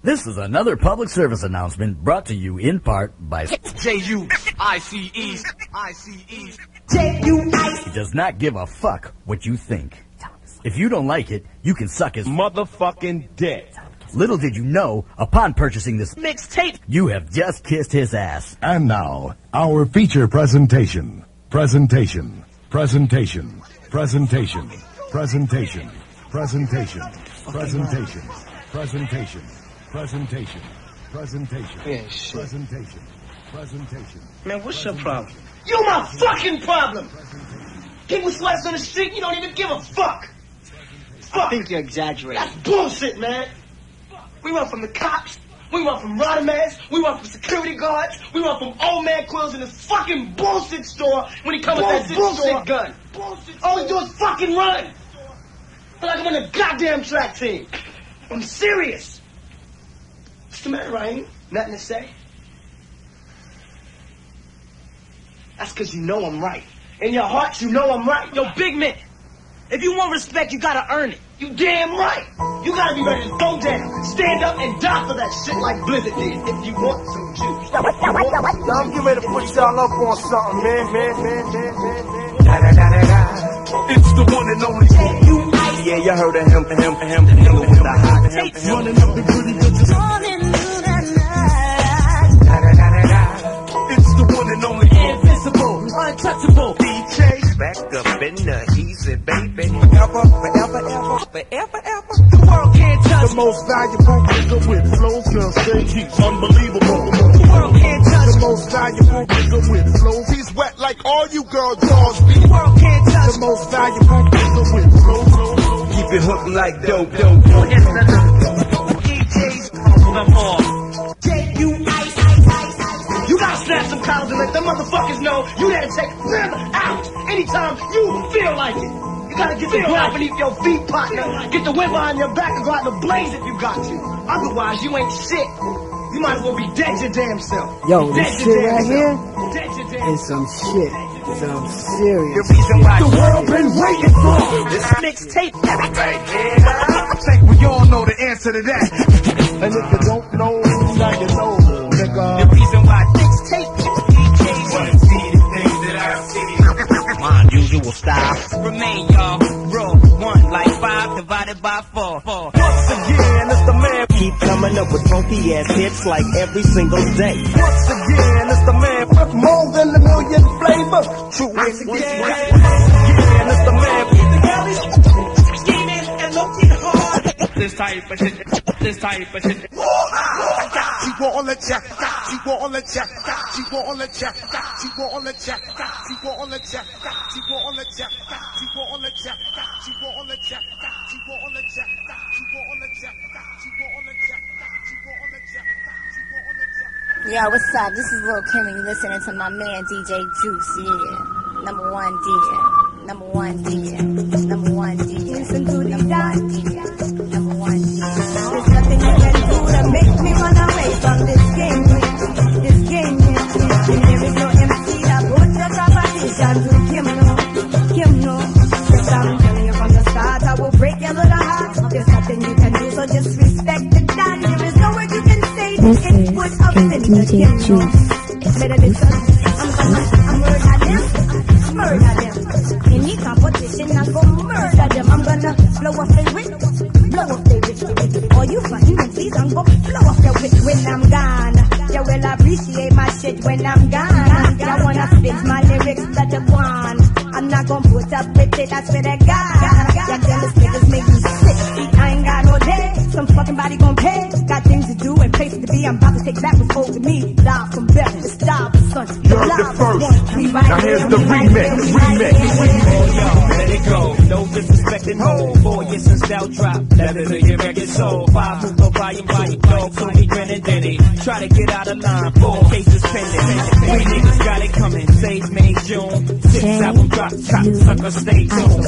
This is another public service announcement brought to you in part by J-U-I-C-E, I-C-E. He does not give a fuck what you think. If you don't like it, you can suck his Motherfucking dick. Little did you know, upon purchasing this Mixtape. you have just kissed his ass. And now, our feature presentation. Presentation. Presentation. Presentation. Presentation. Presentation. Presentation. Presentation. Presentation. Presentation. Yeah, shit. Presentation. Presentation. Man, what's your problem? You my fucking problem! People sweats on the street, you don't even give a fuck! Fuck! I think you're exaggerating. That's bullshit, man! We run from the cops, we run from Radames, we run from security guards, we run from old man Quiles in this fucking bullshit store when he comes with that Bullshit bullshit gun. Bullshit All he do is fucking run! Feel like I'm on a goddamn track team. I'm serious. What's the matter, Ryan? Nothing to say? That's because you know I'm right. In your heart, you know I'm right. Yo, big man, if you want respect, you gotta earn it. You damn right. You gotta be ready to go down, stand up, and die for that shit like Blizzard did. If you want some juice. I'm getting ready to put y'all up on something, man, man, man, man, man, man. Da, da, da, da, da. It's the one and only Yeah, you heard of him, him, him, the nigga with the hot him, him. running up the pretty bitches. Da, untouchable. DJ, back up in the easy, baby. Forever, forever, ever, forever, ever. The world can't touch the most valuable nigga with flows, girl, say he's unbelievable. The world can't touch The most valuable nigga with flows, he's wet like all you girl draws. The world can't touch The most valuable nigga with flows, flows, flows. Keep it hooked like dope, dope, dope. DJs them all. Snap some collars and let them motherfuckers know you there to take them out anytime you feel like it. You gotta get the ground beneath your feet, partner. Get the wind behind your back and go out and blaze if you got to. Otherwise, you ain't shit. You might as well be dead your damn self. Yo, Dead this shit right self. here Dead your damn is some shit. Some The serious. reason why The world been waiting for This mixtape. right. I think we all know the answer to that. And if you don't know, now you know, nigga. The reason why see. My usual style. remain, y'all. Roll one like five divided by four. four. Once again, it's the man. Keep coming up with funky ass hits like every single day. Once again, it's the man with more than a million flavors. True once again, once again, it's the man. Scheming and looking hard. This type of shit, this type of shit. She wanna check, she wanna check, she Yo, what's up? This is Lil Kim and you listening to my man DJ Juice, yeah. Number one DJ. Number one DJ. Number one DJ. Listen to the number one DJ. Number one DJ. There's nothing you can do to make me run away from. This competition to Kim, no. Kim, no. Yes, I'm telling you from the start, I will break your little heart. There's nothing you can do, so just respect the dance. There is no word you can say. This It is would offend the DJ no. Better listen. I'm gonna I'm murder them, murder them. Any competition, I'm gonna murder them. I'm gonna blow off their wit, blow off their wit. All you fucking MCs, I'm gonna blow off their wit when I'm gone. You will appreciate my shit when I'm gone. You wanna spit my put up with it, I swear to God. You jealous niggas make me sick. See, I ain't got no day. Some fucking body gon' pay. Got things to do and places to be. I'm about to take back what's owed to me. Live from Bethel, the style of son. You heard it first. Now here's the remix, remix. Let it go. No disrespecting ho. Four years since Dell dropped. Leather to your record sold. Five move no volume by your dog. So we grinning Denny. Try to get out of line. Four cases pending. We niggas got it coming. Save May, June. Six album drop. Chop sucker stay tuned.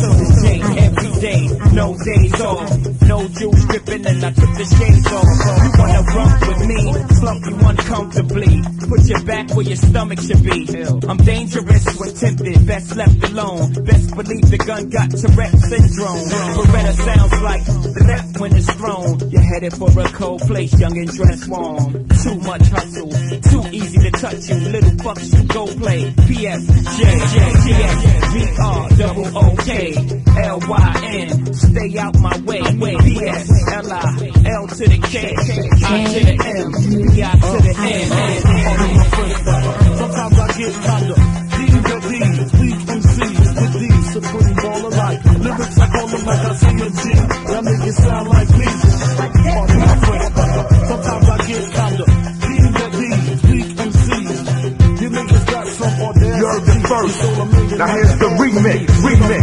Every day. No days off. No juice. Grip tripping and I took the shades off. You wanna run with me, slump you uncomfortably. Put your back where your stomach should be. I'm dangerous when tempted, best left alone. Best believe the gun got Tourette syndrome. Beretta sounds like rap when it's thrown. You're headed for a cold place, young and dressed warm. Too much hustle, too easy to touch you. Little fucks you go play. P.S. J J T S V R double. Stay out my way. P S L I L to the K I to the M B I to the N. Sometimes I get kinda deep at these weak MCs with these supreme baller like lyrics I call them like I see a G. Y'all niggas sound like these. Pardon my French, but sometimes I get kinda deep at these weak MCs. You niggas got some audacity. You heard it first. Now here's the remix, remix,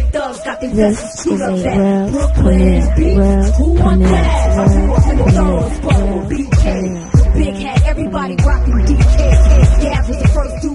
got the yes, she loves that. Brooklyn? I'm. Big hat, everybody rocking DK. Gab was the first dude.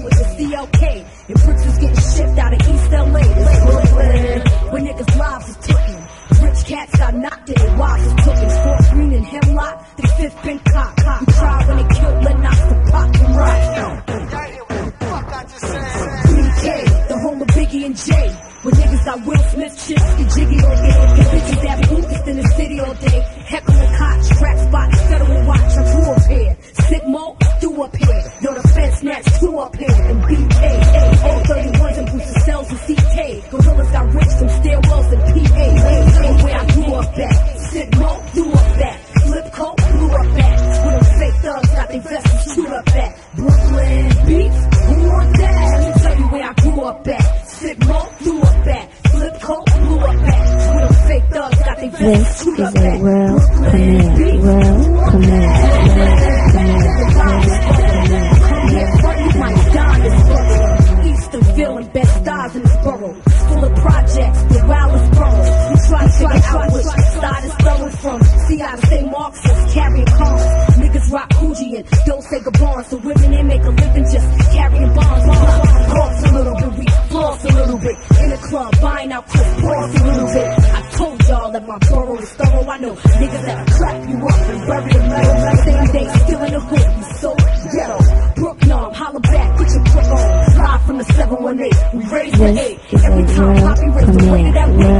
Niggas that'll clap you up and bury the metal. Same day, still in the hood, we so ghetto. Brooknarm, holla back, put your crook on. Live from the 718, we raised the This eight. is Every a time Poppy raised the weight of that weight.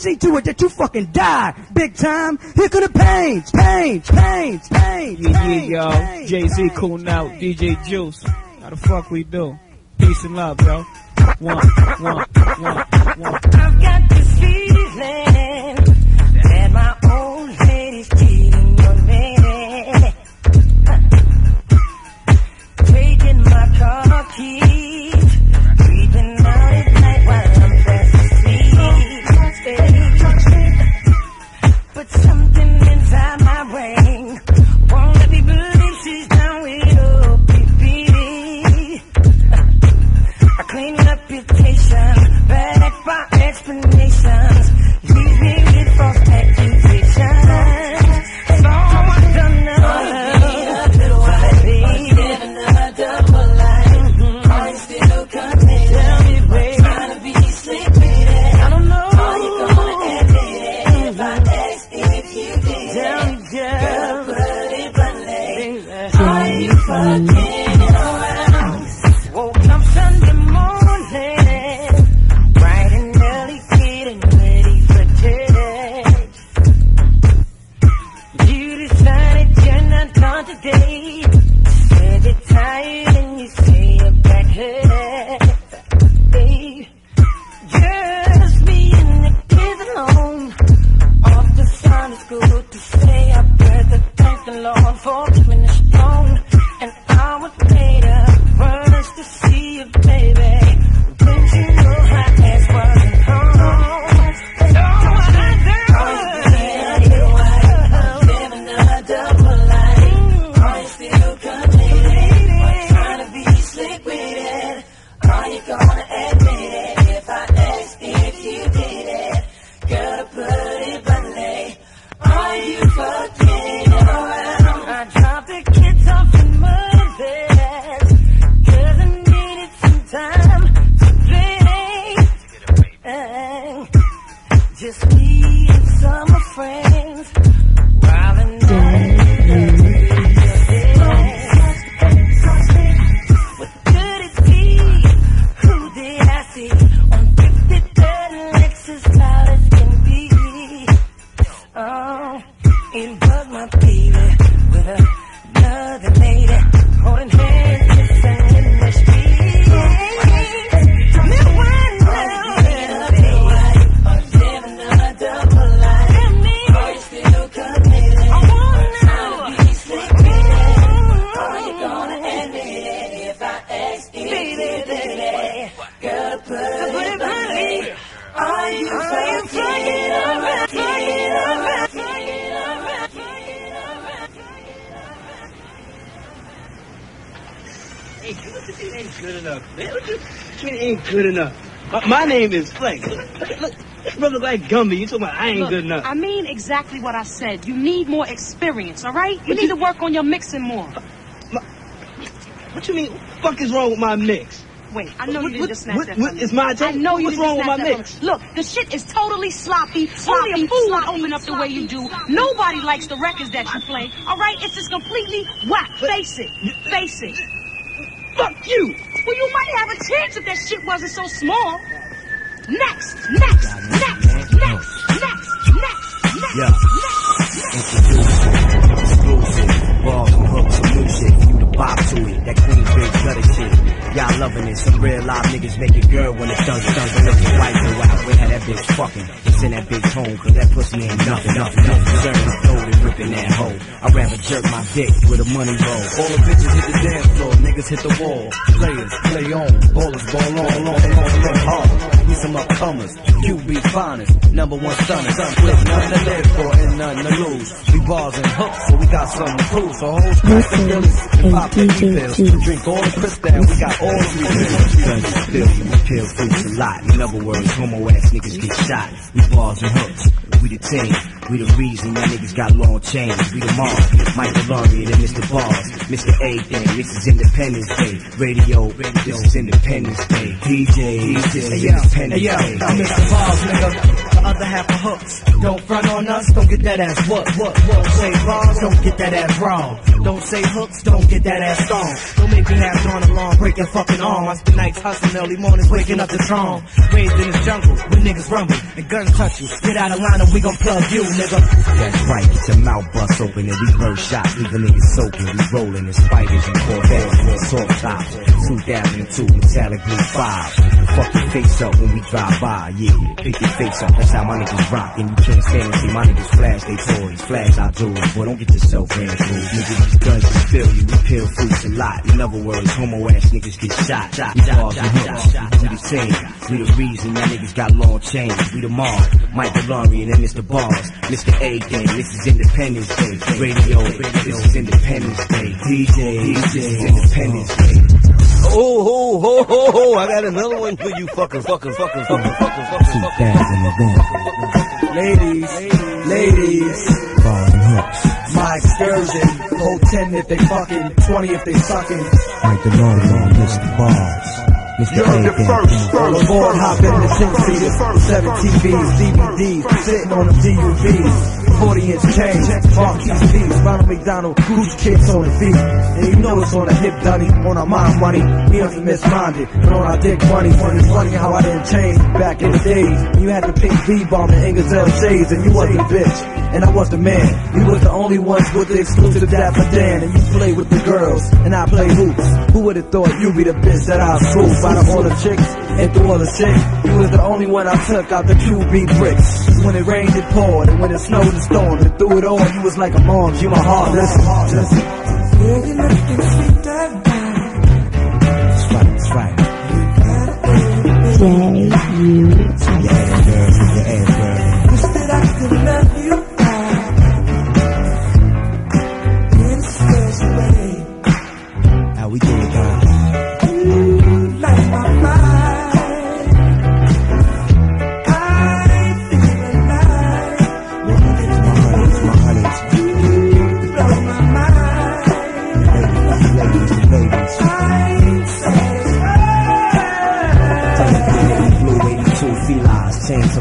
see to it that you fucking die big time. Here come the pains, pains, pains, pains. Yeah, yeah, y'all. Jay Z cool now. DJ Juice. How the fuck we do? Peace and love, bro. One, one, one, one. I've got this feeling. Name is Flex. Look, look, this brother like Gumby. You talking about I ain't Look, good enough? I mean exactly what I said. You need more experience, all right? You need to work on your mixing more. What you mean? What the fuck is wrong with my mix? Wait, I know What- you didn't what- just snatch what- that what from me. is my I take? know you What's didn't wrong with my mix? me. Look, the shit is totally sloppy. sloppy Only a fool would open up the way you do. Nobody likes the records that you play. All right, it's just completely whack. Face it. Face it. Fuck you. Well, you might have a chance if that shit wasn't so small. Next, next, next, next, next, next, next. Yeah. Introducing, exclusive, balls and hooks and shit. You the bop to it, that clean big gutter shit. Y'all loving it, some real live niggas make it girl when it thunder thunder. Looking white and wild, we had that bitch fucking. In that big home, cause that pussy ain't nothing, nothing, nothing. Serving loaded, ripping that hoe. I'd rather jerk my dick with a money roll. All the bitches hit the dance floor, niggas hit the wall. Players play on, ballers ball on, on, on, on, hard. Need some upcomers, QB finest, number one stunners. With nothing to live for and nothing to lose. We bars and hooks, so we got something to prove. So hoes crack the Phillies and pop the refills. Drink all the crystal, we got all the refills. Guns filthy, we kill fruits a lot. In other words, homo ass niggas get shot. We bars and hooks, we the team. We the reason y'all niggas got long chains. We the Mars, Michael Laurie and Mr. Bars. Mr. A thing, this is Independence Day. Radio, this is Independence Day. DJ, this is Independence Hey, yo, Day. I'm Mr. Balls, nigga. The other half of hooks. Don't front on us, don't get that ass what, what, what. Say bars, don't get that ass wrong. Don't say hooks, don't get that ass strong. Don't make me have drawn along, break your fucking arm. I spend nights hustling, early mornings waking up the throne. Raised in this jungle, where niggas rumble and guns touch you. Get out of line and we gon' plug you, nigga. That's right, get your mouth bust open and we burst shots, leaving niggas soaking. We rolling in spiders and Corvettes assault tops. 2002 metallic blue five. Fuck your face up when we drive by, yeah. Pick your face up, that's how my niggas rock. And you can't stand and see my niggas flash they toys, flash our jewels. Boy, don't get yourself ran through. Niggas, these guns just fill you. We peel fruits a lot. In other words, homo ass niggas get shot. We bars and hooks. We do the same. We the reason y'all niggas got long chains. We the Mars, Mike Laurie and Mr. Bars. Mr. A Day, this is Independence Day. Radio, this is Independence Day. DJ, this is Independence Day. Oh, ho, ho, ho, ho. I got another one for you fucking, fucking, fucking, fucking, fucking, fucking, fucking. Ladies, ladies. Bars and hooks. My excursion. Hold 10 if they fucking, 20 if they sucking. Michael Laurie and Mr. Bars. Mr. You're A the first, All aboard, hop in the 10 seaters, 7 TVs, DVDs, sitting on the DUVs. 40 inch chains, Marquis V's, Ronald McDonald, Gucci kicks on the feet. And you know it's on the hip, Dunny, on our mind money. We infamous minded, but on our dick money. It's funny how I didn't change back in the days. When you had the pink V-bomb and Ingersoll shades, and you was the bitch, and I was the man. You was the only ones with the exclusive Dapper Dan, and you play with the girls, and I play hoops. Who would have thought you'd be the bitch that I swoop out of all the chicks and through all the shit? You was the only one I took out the QB bricks. When it rained, it poured, and when it snowed, it stormed. And through it all, you was like a mom. You my heart. Listen, listen. That's right, that's right. Yeah, girl, yeah, girl. How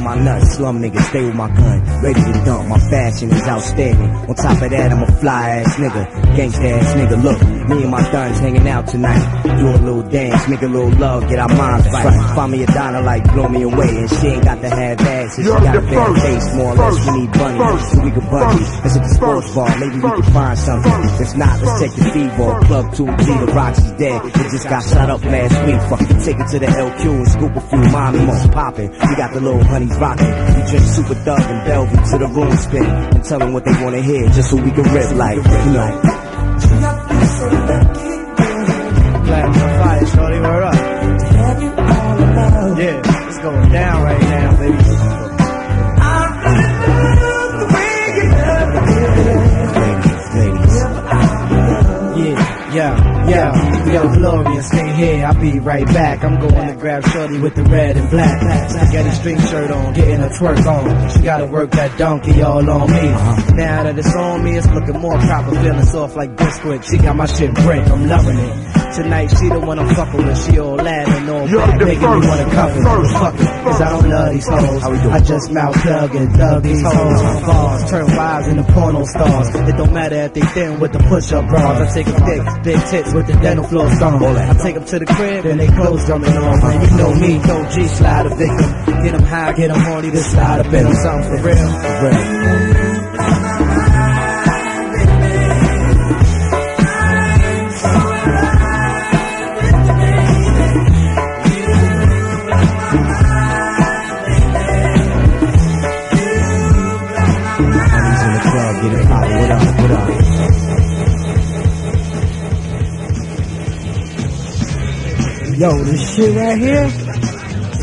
my nuts, slum niggas stay with my gun, ready to dump. My fashion is outstanding. On top of that, I'm a fly ass nigga, gangsta ass nigga. Look, me and my thuns hanging out tonight, do a little dance, make a little love, get our minds right. Find me a donna like blow me away, and she ain't got to have ass, she got a bad face. More or less, we need bunny, first, so we can. Let's hit the sports bar, maybe we can find something. If not, let's take the feed-ball. Club 2G, the Rocks is dead. It just got shot up last week. Fuck, take it to the LQ and scoop a few mommy most poppin'. We got the little honeys rockin'. We drink Super Thug and Bellevue to the room spin and tell them what they wanna hear just so we can rip like, you know. String shirt on, getting a twerk on. She gotta work that donkey all on me. Now that it's on me, it's looking more proper. Feeling soft like biscuit. She got my shit break, I'm loving it. Tonight she the one I'm fucking with. She all laughing, all You're back, the making first, me wanna cover first. Fuck it, cause I don't love these hoes. I just mouth thug and thug these hoes. Bars turn wives into porno stars. It don't matter if they thin with the push-up bras. I take them thick, big tits with the dental floor gone. I take them to the crib and they clothes coming off. Man, you know me, no G slide a victim. Get them high, get them horny, just slide up in them. Something for real. For real. Yo, this shit right here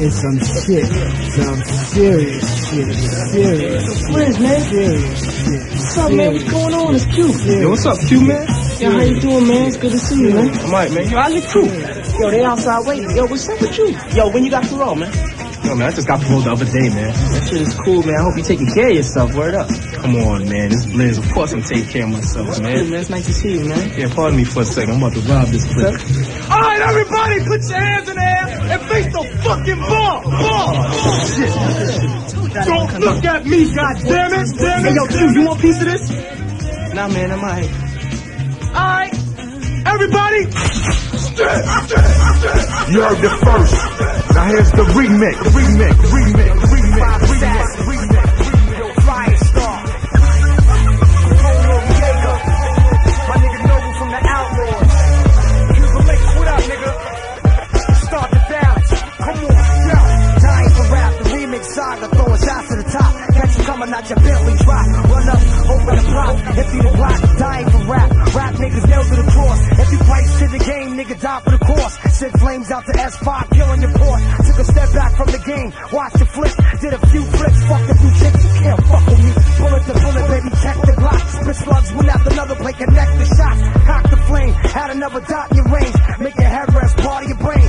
is some shit. Some serious shit. Serious. Where's man? Serious shit. What's up, man? What's going on? It's Q. Yo, what's up, Q, man? Yo, how you doing, man? It's good to see you, man. I'm alright, man. Yo, I look cool. Yo, they outside waiting. Yo, what's up with you? Yo, when you got parole, man? Yo, man, I just got parole the other day, man. That shit is cool, man. I hope you're taking care of yourself. Word up. Come on, man. This Blizz. Of course I'm taking care of myself, Good, man. man. It's nice to see you, man. Yeah, pardon me for a second. I'm about to rob this place. All right, everybody, put your hands in the air and face the fucking ball. Ball. Shit. Don't look at me, goddammit. Damn Hey, it. yo, Q, you want a piece of this? Nah, man, I'm alright. All right, everybody. You heard the first. Now here's the remix. Remix. Remix. Remix. Out your Bentley drop. Run up, open the block. Empty the block, dying for rap. Rap niggas nailed to the cross. If you price to the game, nigga die for the course. Send flames out to S5, killing your port. Took a step back from the game, watched the flip. Did a few flips, fucked a few chicks. You can't fuck with me. Bullet to bullet, baby, check the block. Spit slugs, after another, play connect the shots. Cock the flame, had another dot in your range. Make your head rest, part of your brain.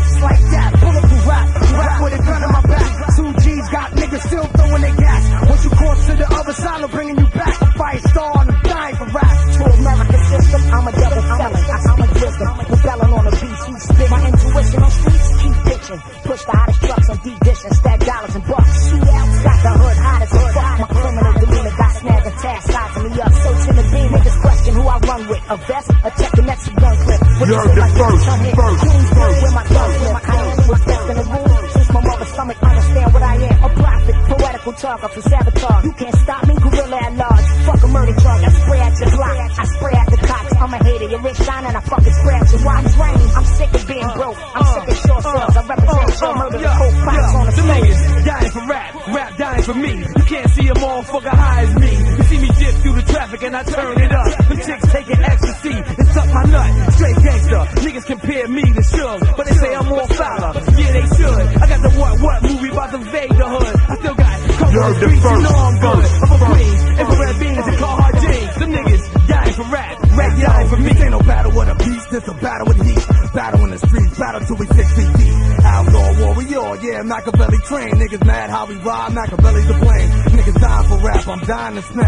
Rap, I'm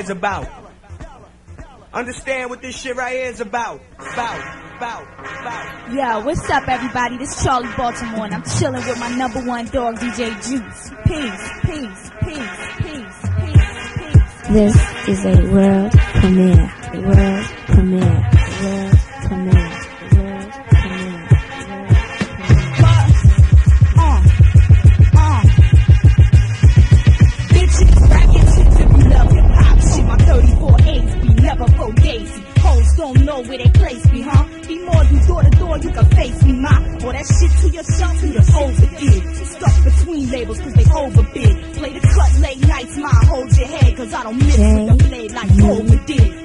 here is about. Understand what this shit right here is about. About. about, about. Yo, what's up, everybody? This is Charlie Baltimore, and I'm chilling with my number one dog, DJ Juice. Peace, peace, peace, peace, peace, peace. This is a world premiere. A world labels cause they overbid. Play the cut late nights, ma, hold your head cause I don't miss with the blade like mm-hmm. Over did.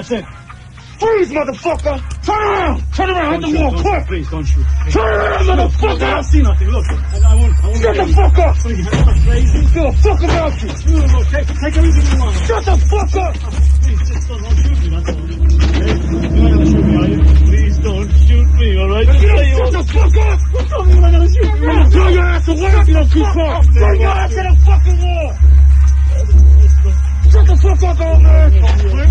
That's it. Freeze, motherfucker! Turn around! Turn around, hit the wall, quick! Please, don't shoot. Turn around, motherfucker! I don't see nothing, look. I, I won't, I won't Get the fuck up! Please, I'm crazy. Give a fuck about you! Look, take, take everything you want. Shut the fuck up! Please, just don't, don't shoot me, that's all. Okay? You're not gonna shoot me, are you? Please don't shoot me, alright? Shut the fuck up! What told me you're not gonna shoot me? Throw your ass away if you don't keep quiet! Throw your ass to the fucking wall! Shut the fuck up, old man!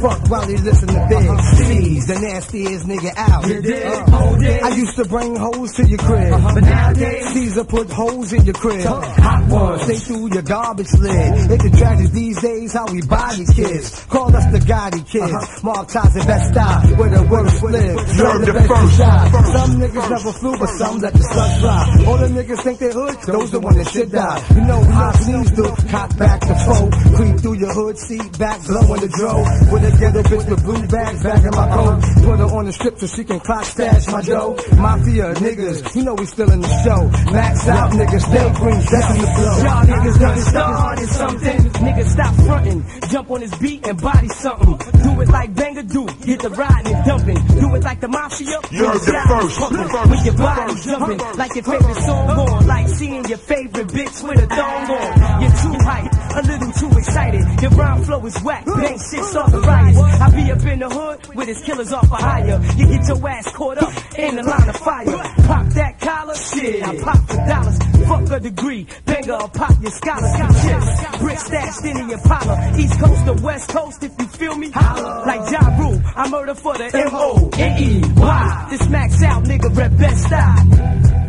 Fuck while you listen to Big C's, uh-huh. the nastiest nigga out. You did? Uh, Oh. I used to bring hoes to your crib. Uh-huh. But nowadays- Caesar put hoes in your crib. Hot ones. Stay through your garbage lid. It's the tragedy these days how we body kids. Call us the Gotti kids. Mark ties and best style where the worst live. Serve the first. shot. Some niggas never flew, but some let the sun fly. All the niggas think they hood, those the ones that should die. You know how sneeze do, cock back the foe. Creep through your hood, seat back, blowing the dro. With a ghetto bitch with blue bags back in my coat. Put her on the strip so she can clock stash my dough. Mafia niggas, you know we still in the show. Max out niggas, stay green, that's in the flow. Y'all niggas done started something. Niggas stop fronting. Jump on his beat and body something. Do it like Banger do. Get the riding and dumping. Do it like the mafia. You're when the shot is first, pumping. the first, When your the body first, jumping. Like your favorite song on. Like seeing your favorite bitch with a thong on. You're too hype. A little too excited. Your rhyme flow is whack. Bang shit's off the riots. I be up in the hood with his killers off a higher. You get your ass caught up in the line of fire. Pop that collar. Shit. I pop the dollars. Fuck a degree. Banger or pop your scholarship chips. Brick stashed in your Impala. East Coast or West Coast if you feel me. Holla. Like Ja Rule. I murder for the M-O-N-E-Y. This max out nigga rep best style.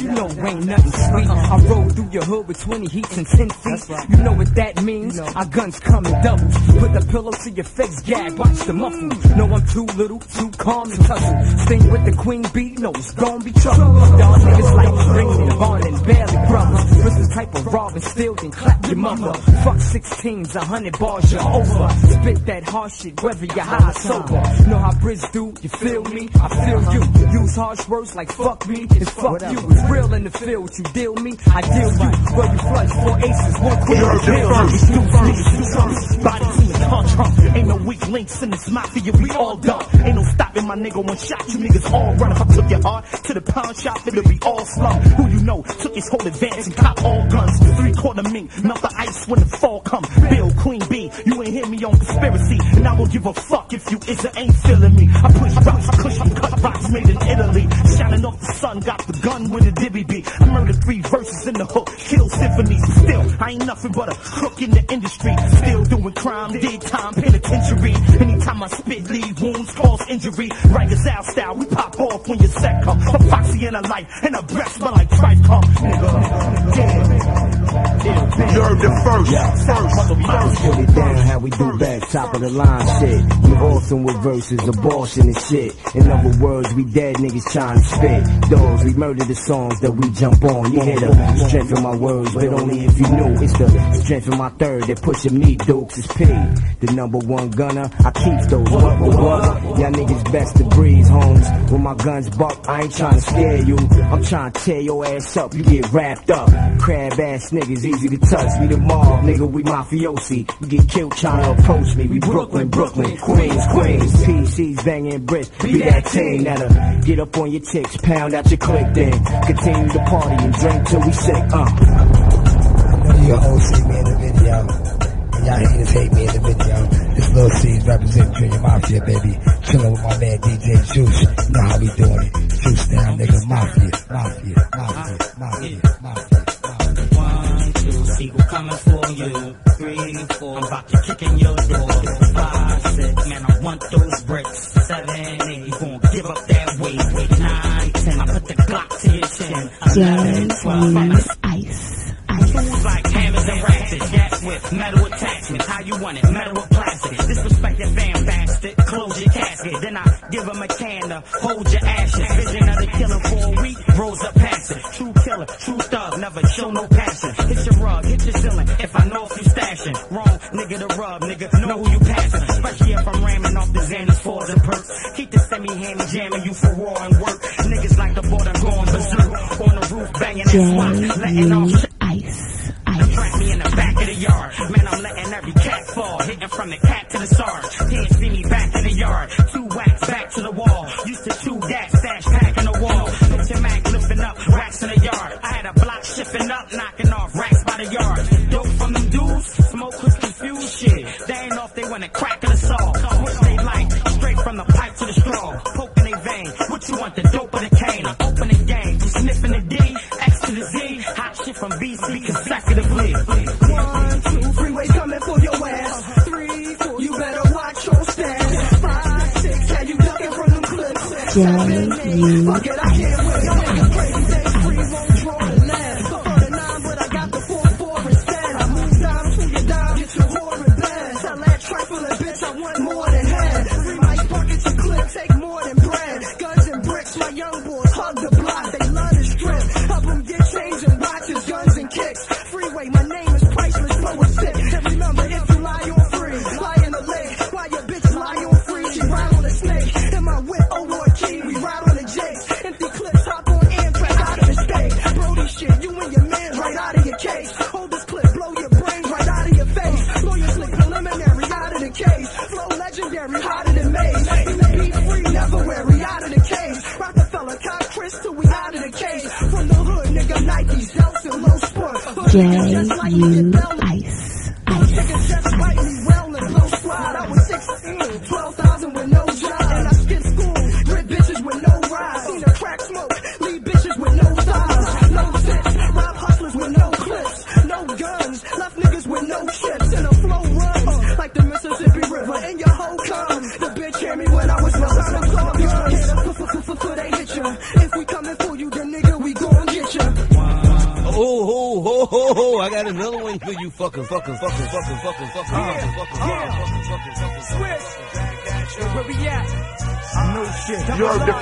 You know ain't nothing sweet. I your hood with 20 heats and 10 feet. You know what that means? Our guns come in doubles. Put the pillow to your face, gag, watch the muffle. No, I'm too little, too calm to tussle. Sting with the queen bee, no, it's gon' be trouble. Y'all niggas like ringing and Bond and barely brothers. This is type of rob and steal, then clap your mother. Fuck 16s, a hundred bars, you're over. Spit that hard shit, whether you're high or sober. Know how Brits do, you feel me? I feel you. Use harsh words like fuck me, it's fuck you. It's real in the field, you deal me, I deal you. Well, you flush four aces, one queen, heard it kill first. you. Body team and contract. Ain't no weak links in this mafia, we all done. Ain't no stopping my nigga, one shot, you niggas all run. If I took your heart to the pound shop, it'll be all slum. Who you know took his whole advance and cop all guns. Three quarter mink, melt the ice when the fall come. Bill, Queen B, you hear me on conspiracy. And I won't give a fuck if you is or ain't feeling me. I push rocks, I push, I cut rocks made in Italy. Shining off the sun, got the gun with a dibby beat. I murdered three verses in the hook, kill symphonies. Still, I ain't nothing but a crook in the industry. Still doing crime, did time, penitentiary. Anytime I spit, leave wounds, cause injury. Rikers out style, we pop off when your set come. A foxy in a light, and a breath smell like tripe yeah. You heard it first. First. Put it down how we do back, top of the line shit. We awesome with verses, abortion and shit. In other words, we dead niggas trying to spit. Dogs, we murder the songs that we jump on. You hear the strength of my words, but only if you knew. It's the strength of my third that pushing me, Dukes is P. The number one gunner, I keep those. What, what, what? Y'all niggas best to breeze, homes. When my guns buck, I ain't trying to scare you. I'm trying to tear your ass up, you get wrapped up. Crab ass niggas, easy to touch. We the mob, nigga, we mafiosi. You get killed trying to approach me. We Brooklyn, Brooklyn, Queens, Queens. PCs banging bricks. Be that team that'll get up on your ticks, pound out your click, then continue to party and drink till we sick. Uh. Your hoes see me in the video. And y'all haters hate me in the video. This Lil' Cease representing Junior Mafia, baby. Chillin' with my man DJ Juice. You know how we doing it. Juice down, nigga. Mafia, Mafia, Mafia, Mafia, Mafia. One, Sigel coming for you. Three, four, I'm about to kick in your door. Five, six, man, I want those bricks. Seven, eight, you gon' give up that weight. Nine, ten, I put the Glock to your chin. Eleven, twelve, I'm ice. like hammers and gas with metal attachments. How you want it? Metal or plastic? Disrespect your fam bastard. Close your casket. Then I give him a can to hold your ashes. Vision of the killer for a week. Rose up past it. True killer, true thug. Never show no passion. Hit your rug, hit your ceiling. If I know if you stashing. Wrong, nigga the rub, nigga. Know who you passing. Especially if I'm ramming off the Xannies, fours and perks. Keep the semi-hammy jamming you for war and work. Niggas like the border going berserk. On the roof banging that swat. Letting off Ice. Me in the back of the yard. Man, I'm letting every cat fall. Hitting from the cat to the sarge. Can't see me back in the yard. Two whacks back to the wall. Used to chew gas, stash pack in the wall. Picture Mac lifting up racks in the yard. I had a block shipping up, knocking off racks by the yard. Dope from them dudes, smoke was confused shit. They ain't off, they want a crack in the saw. What they like, straight from the pipe to the straw. Poking they vein. What you want, the from BC consecutively. One, two, freeway coming for your ass. Three, four, you better watch your stance. Five, six, how you ducking from them clips? Seven, eight, fuck it, I can't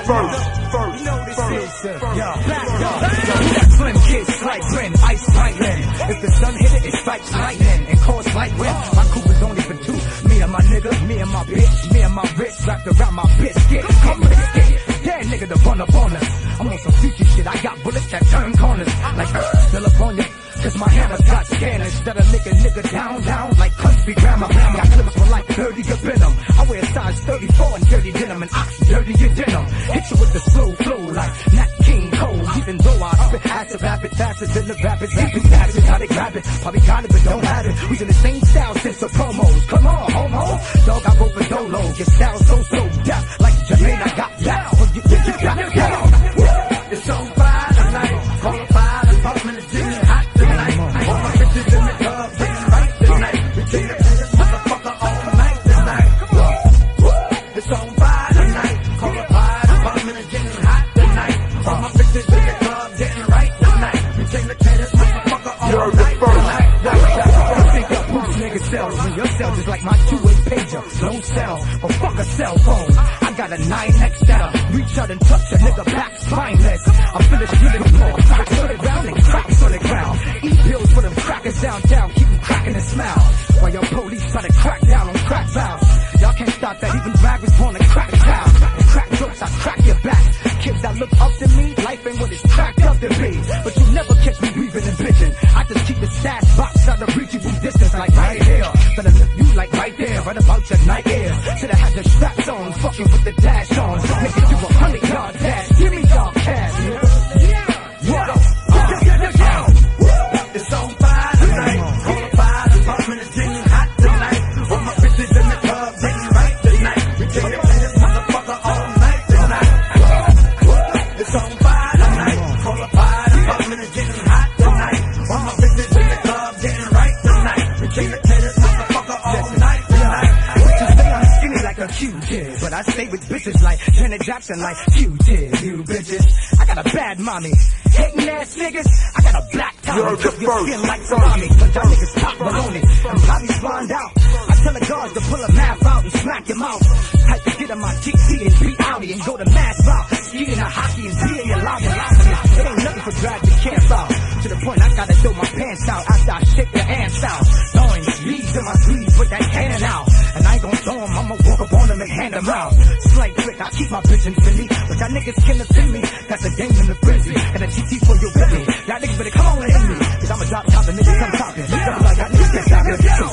You're the first, first, You know this first, is. first. Yo, back up. Yo, there, right night air. Should've had the straps on, fucking with the dash on. Make it to a hundred yard dash. Give me y'all cash, I stay with bitches like Janet Jackson, like Q-tip. You bitches, I got a bad mommy. Hating ass niggas, I got a black top. You're the your first, skin like salami, but y'all niggas pop baloney. And Bobby's blind out. I tell the guards to pull a map out and smack him out. Type to get in my GT and be outy and go to mass route. Ski in a hockey and be in your lobby. It ain't nothing for drag to camp out. To the point I gotta throw my pants out after I shake your ants out. Throwing leaves in my sleeves with that cannon out. Keep in. But y'all niggas can't offend me. That's a game in the frenzy. And a GT for your baby. Y'all niggas better come on and hit me. Cause I'ma drop top and niggas come niggas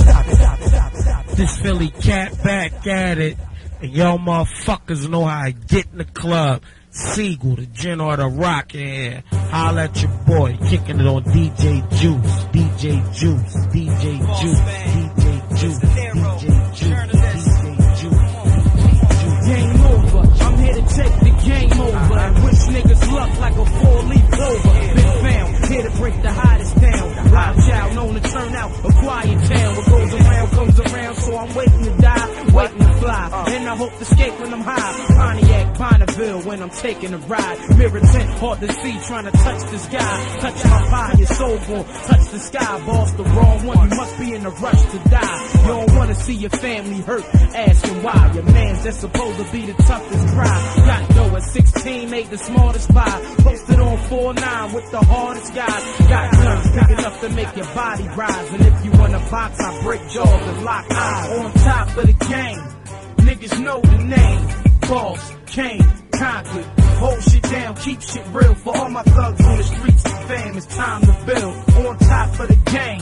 stop it. This Philly cat back at it. And y'all motherfuckers know how I get in the club. Sigel, the gin or the rock here. Holla at your boy, kicking it on DJ Juice, DJ Juice, DJ Juice, DJ Juice, DJ Juice, game over. And wish niggas luck like a four-leaf clover. Big fam, here to break the hottest down. Live child known to turn out a quiet town. What goes around comes around, so I'm waiting to die, waiting to fly. And I hope to escape when I'm high. Pontiac, Bonneville when I'm taking a ride. Mirror tint, hard to see, trying to touch the sky. Touch my fire, your soul gon' touch the sky. Boss the wrong one, you must be in a rush to die. You don't wanna see your family hurt, asking why. Your man's that's supposed to be the toughest cry. Got at 16, made the smartest buy. Posted on 4-9 with the hardest guys. Got guns big enough to make your body rise. And if you wanna box, I break jaws and lock eyes. On top of the game, niggas know the name. Boss, Kane, Conquered. Hold shit down, keep shit real for all my thugs on the streets. Fam, it's time to build. On top of the game,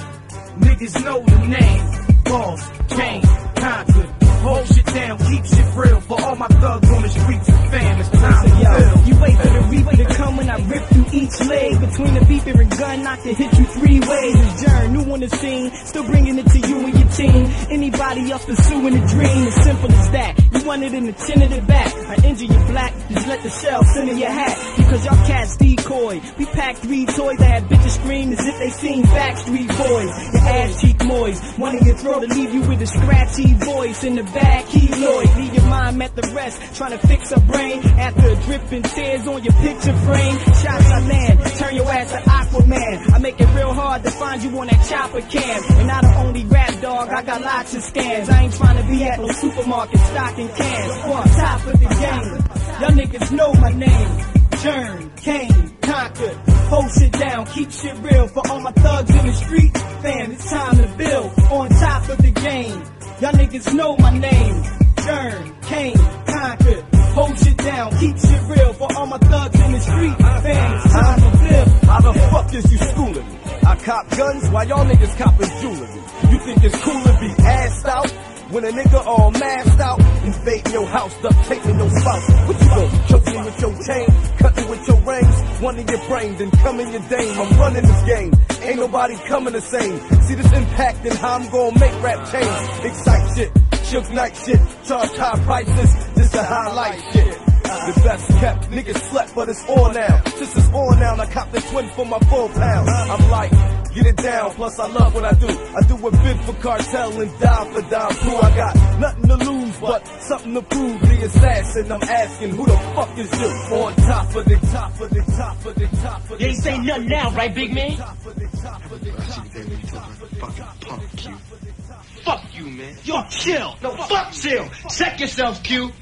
niggas know the name. Boss, Kane, Conquered. Hold shit down, keep shit real for all my thugs on the streets. Fam, it's time to build. You wait for the reaper to come when I rip through each leg. Between the beeper and gun, I can hit you three ways. It's Jern, new on the scene, still bringing it to you and your team. Anybody else pursuing a dream, as simple as that. You want it in the chin of the back. I injure your black, just let the shell in your hat. Because y'all cats decoy. We pack three toys that had bitches scream as if they seen Backstreet Boys. Your ass cheek moist, one in your throat to leave you with a scratchy voice. In the back, keloid, leave your mind at the rest, trying to fix a brain. After dripping tears on your picture frame, shots I land, turn your ass to Aquaman. I make it real hard to find you on that chopper cam. And I the only rap dog, I got lots of scans. I ain't trying to be at no supermarket stocking cans. On top of the game, y'all niggas know my name. Turn, Kane, conquer, hold shit down, keep shit real for all my thugs in the street. Fam, it's time to build on top of the game. Y'all niggas know my name. Turn, Kane, conquer, hold shit down, keep shit real for all my thugs in the street. It's time to build. How the fuck is you schooling me? I cop guns while y'all niggas copping jewelry. You think it's cool to be assed out? When a nigga all masked out, invading your house, duct taping your spouse. What you gon' choke me with your chain, cut me with your rings, one in your brain, then come in your dame. I'm running this game, ain't nobody coming the same. See this impact and how I'm gonna make rap change. Excite shit, shook night shit, charge high prices, this the highlight shit. The best kept niggas slept, but it's all now. Since it's all now, I cop the twin for my full pound. I'm like, get it down, plus I love what I do. I do a bid for cartel and die for dime crew. I got nothing to lose, but something to prove. The assassin, I'm asking, who the fuck is you? On top of the top of the top of the top of the You ain't saying nothing now, right, big man? Fuck you, man. Yo, chill. No, fuck chill. Check yourself, Q.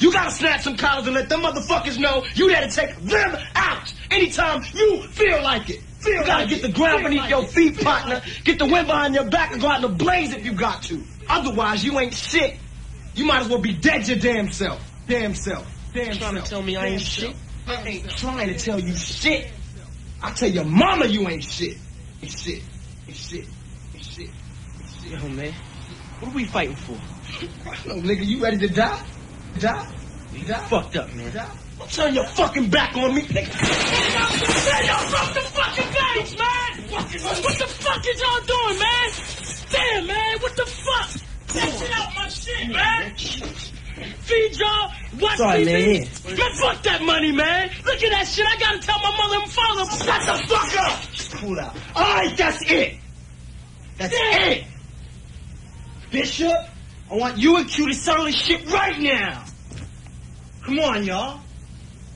You gotta snatch some collars and let them motherfuckers know you there to take them out anytime you feel like it. you gotta get the ground beneath your feet, partner. Get the wind behind your back and go out in the blaze if you got to. Otherwise, you ain't shit. You might as well be dead your damn self. Damn self. Damn trying to tell me I ain't shit? I ain't trying to tell you shit. I tell your mama you ain't shit. Ain't shit. Ain't shit. Ain't shit. Ain't shit. Yo, man. What are we fighting for? I don't know, nigga. You ready to die? Die? You? Fucked up, man. Don't turn your fucking back on me, nigga. Y'all from the fucking banks, man! What the fuck is y'all doing, man? Damn, man, what the fuck? That out my shit, man! Feed y'all, watch Sorry, TV. man, Man, fuck that money, man! Look at that shit, I gotta tell my mother and father, shut the fuck up! Cool out. Alright, that's it! That's it! Bishop, I want you and Q to settle this shit right now! Come on, y'all.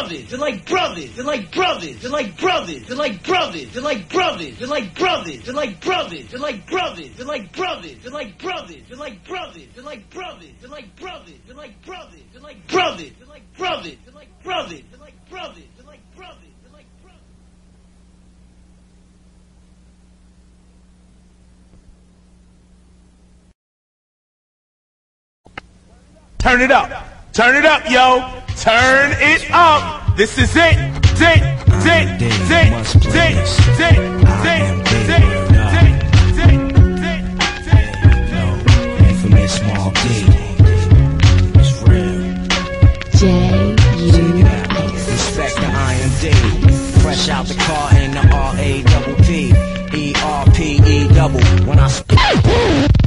You're like brothers. You're like brothers. You're like brothers. You're like brothers. You're like brothers. You're like brothers. You're like brothers. You're like brothers. You're like brothers. You're like brothers. You're like brothers. You're like brothers. You're like brothers. You're like brothers. You're like brothers. You're like brothers. You're like brothers. You're like brothers. Turn it up. Turn it up, yo. Turn it up. This is it. Zit, zit, zit, zit, zit, zit, zit, zit, Infamous small D. It's real. Respect the Iron D. Fresh out the car in the R A double P. R P double. When I speak.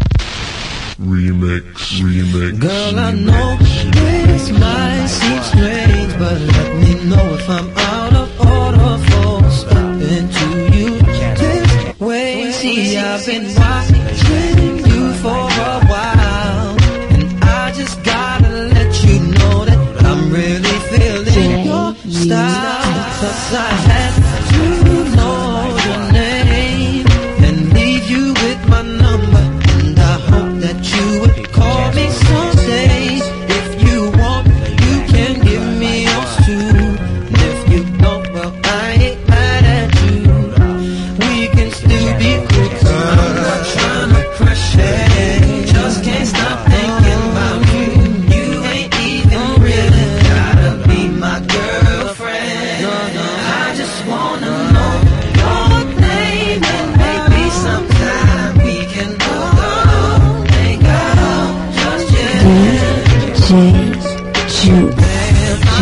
Remix, remix. Girl, I know this might seem strange, but let me know if I'm out of order for stepping to you this way. See, I've been watching you for a while, and I just gotta let you know that I'm really feeling your style.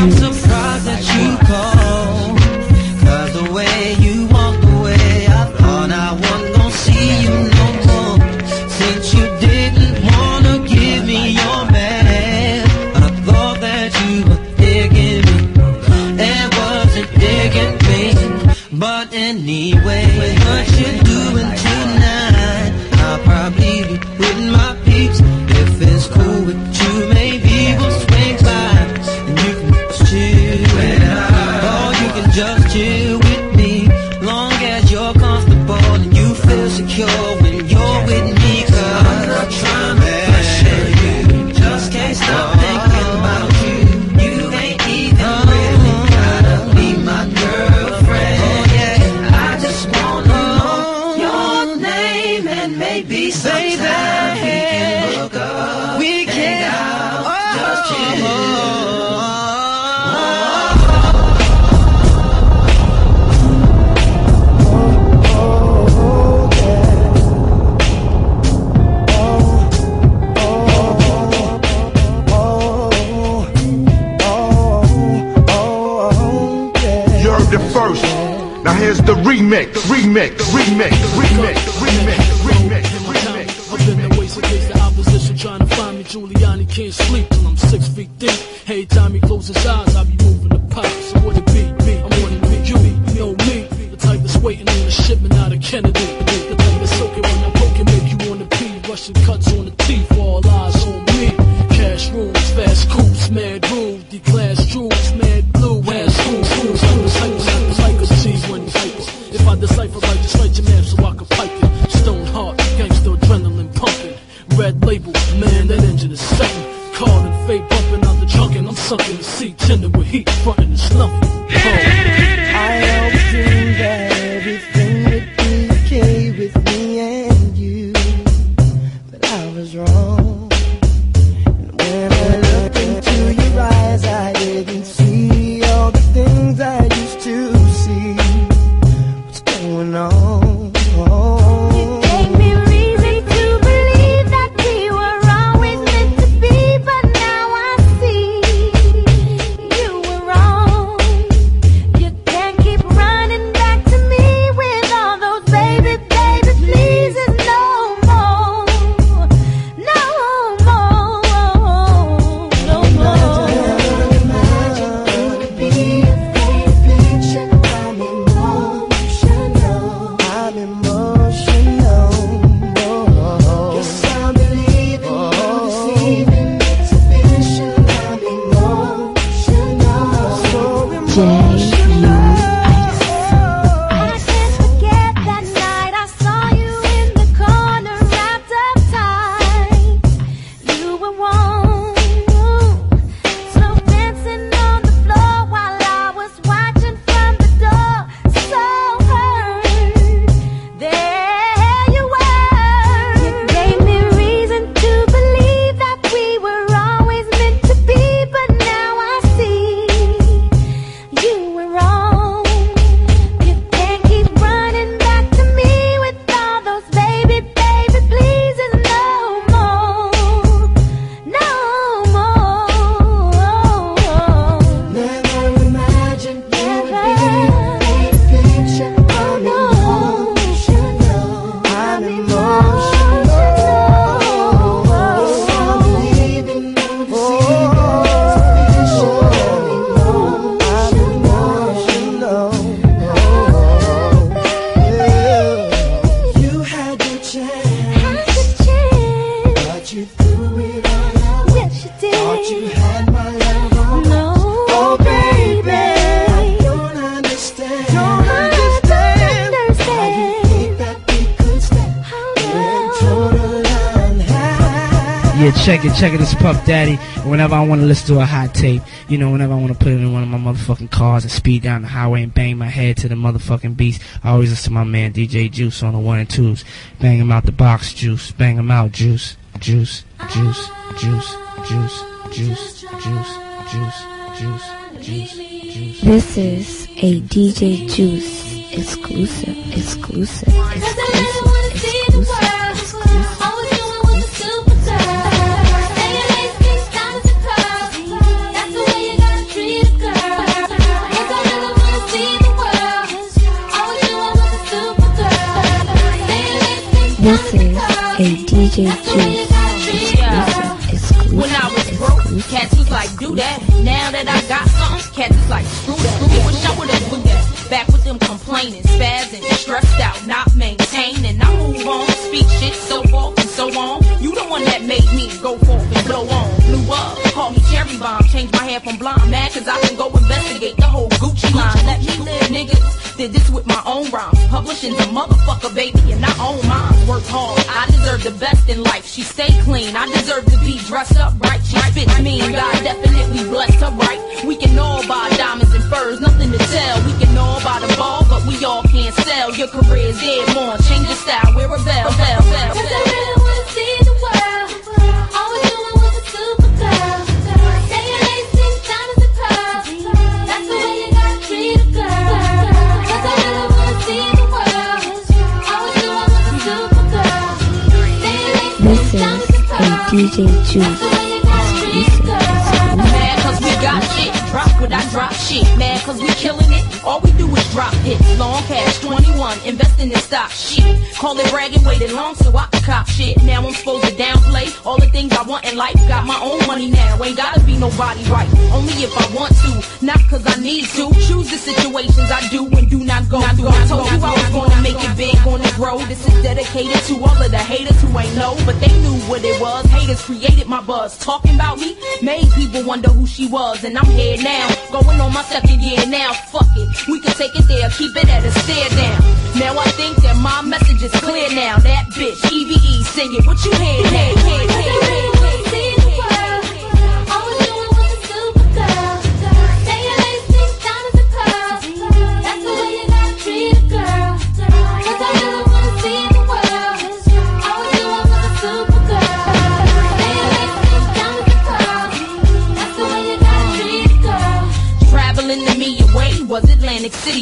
I'm so can check it as Puff Daddy. whenever I want to listen to a hot tape, you know, whenever I want to put it in one of my motherfucking cars and speed down the highway and bang my head to the motherfucking beats, I always listen to my man DJ Juice on the one and twos. Bang him out the box, Juice. Bang him out, Juice. Juice. Juice. Juice. Juice. Juice. Juice. Juice. Juice. Juice. Juice. This is a DJ Juice exclusive. Exclusive. Exclusive. exclusive. Juice. Your career's dead, more. Change your style, wear a bell, bell, bell. Cause I really wanna see the world. Always doing with a supergirl. Saying lacing, diamonds and pearls. That's the way you gotta treat a girl. Cause I really wanna see the world. Always doing with a supergirl. Saying lacing, This is a. DJ Juice. In shit. Call it bragging, waited long so I can cop shit. Now I'm supposed to downplay all the things I want in life. Got my own money now, ain't gotta be nobody right. Only if I want to, not cause I need to. Choose the situations I do and do not go through. I told you I was gonna make it big, gonna grow. This is dedicated to all of the haters who ain't know, but they knew what it was. Haters created my buzz. Talking about me made people wonder who she was, and I'm here now, going on my second year now. Fuck it, we can take it there, keep it at a stare down. Now I think that my message is clear now. That bitch, EVE, sing it. What you hear now? Hear, hear, Cause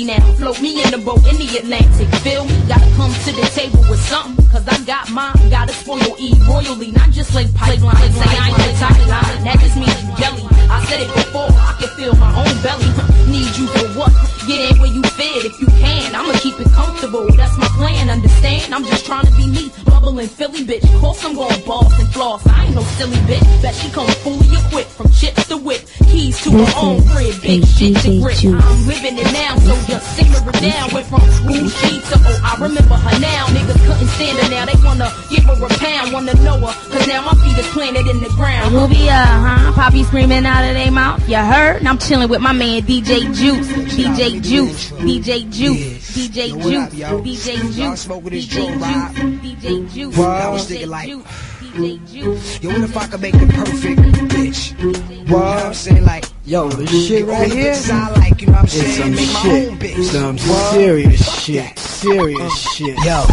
now. Float me in a boat in the Atlantic. Feel me? Gotta come to the table with something. Cause I got mine. Gotta spoil E royally. Not just like pipeline. Say I ain't the top line. That just means you jelly. I said it before. I can feel my own belly. Need you for what? Get in where you fit if you can. I'ma keep it comfortable. That's my plan. Understand? I'm just trying to be me. Bubbling Philly bitch. Course I'm going boss and floss. I ain't no silly bitch. Bet she come fully equipped from chips to whip. Keys to her own crib. Big shit to grip. I'm living it now, so just simmer it down. Went from school she to oh, I remember her now. Niggas couldn't stand her now. They wanna give her a pound, wanna know her. Cause now my feet is planted in the ground. Rubia, huh? Poppy screaming out of their mouth. You heard? And I'm chilling with my man DJ Juice. DJ Juice. DJ Juice. DJ Juice. DJ Juice. DJ Juice. DJ Juice. I was DJ thinking like, Juice. DJ Juice. yo, what if I could make the perfect bitch? You know what I'm saying? Like, Yo, this shit all right the here bitches I like, you know what I'm is saying? some Make my shit. own bitch. Some What? serious shit. Serious uh, shit. Yo, yo,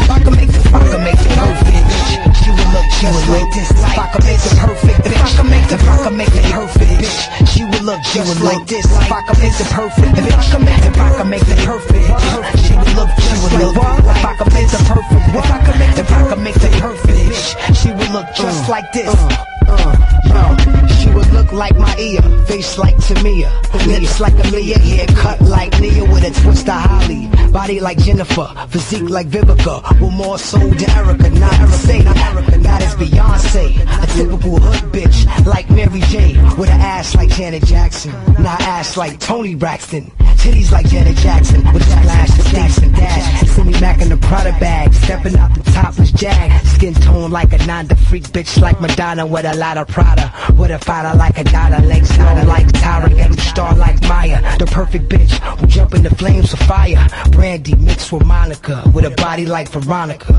if I could make the, if I could make the perfect bitch, she would look just like this. If I could make the perfect bitch, if I could make the, if I could make the perfect bitch, she would look just like this. If I could make the perfect, if I could make, if I could make the perfect, she would look just like this. If I could make the perfect, if I could make, if I could make the perfect bitch, she would look just like this. Uh, look like my ear, face like Tamia, lips like Aaliyah, hair cut like Nia with a twist of Holly, body like Jennifer, physique like Vivica, with more soul than Erica, not Erica, not Erica, that is Beyonce, a typical hood bitch like Mary J, with an ass like Janet Jackson, not ass like Toni Braxton, titties like Janet Jackson, with a splash of Jackson Dash, see me back in the Prada bag, stepping out the topless jag, skin tone like a Nanda freak bitch like Madonna with a lot of Prada, with a fighter like a Dada, legs long like Tyra, every star like Maya, the perfect bitch who jump in the flames of fire, Brandy mixed with Monica, with a body like Veronica.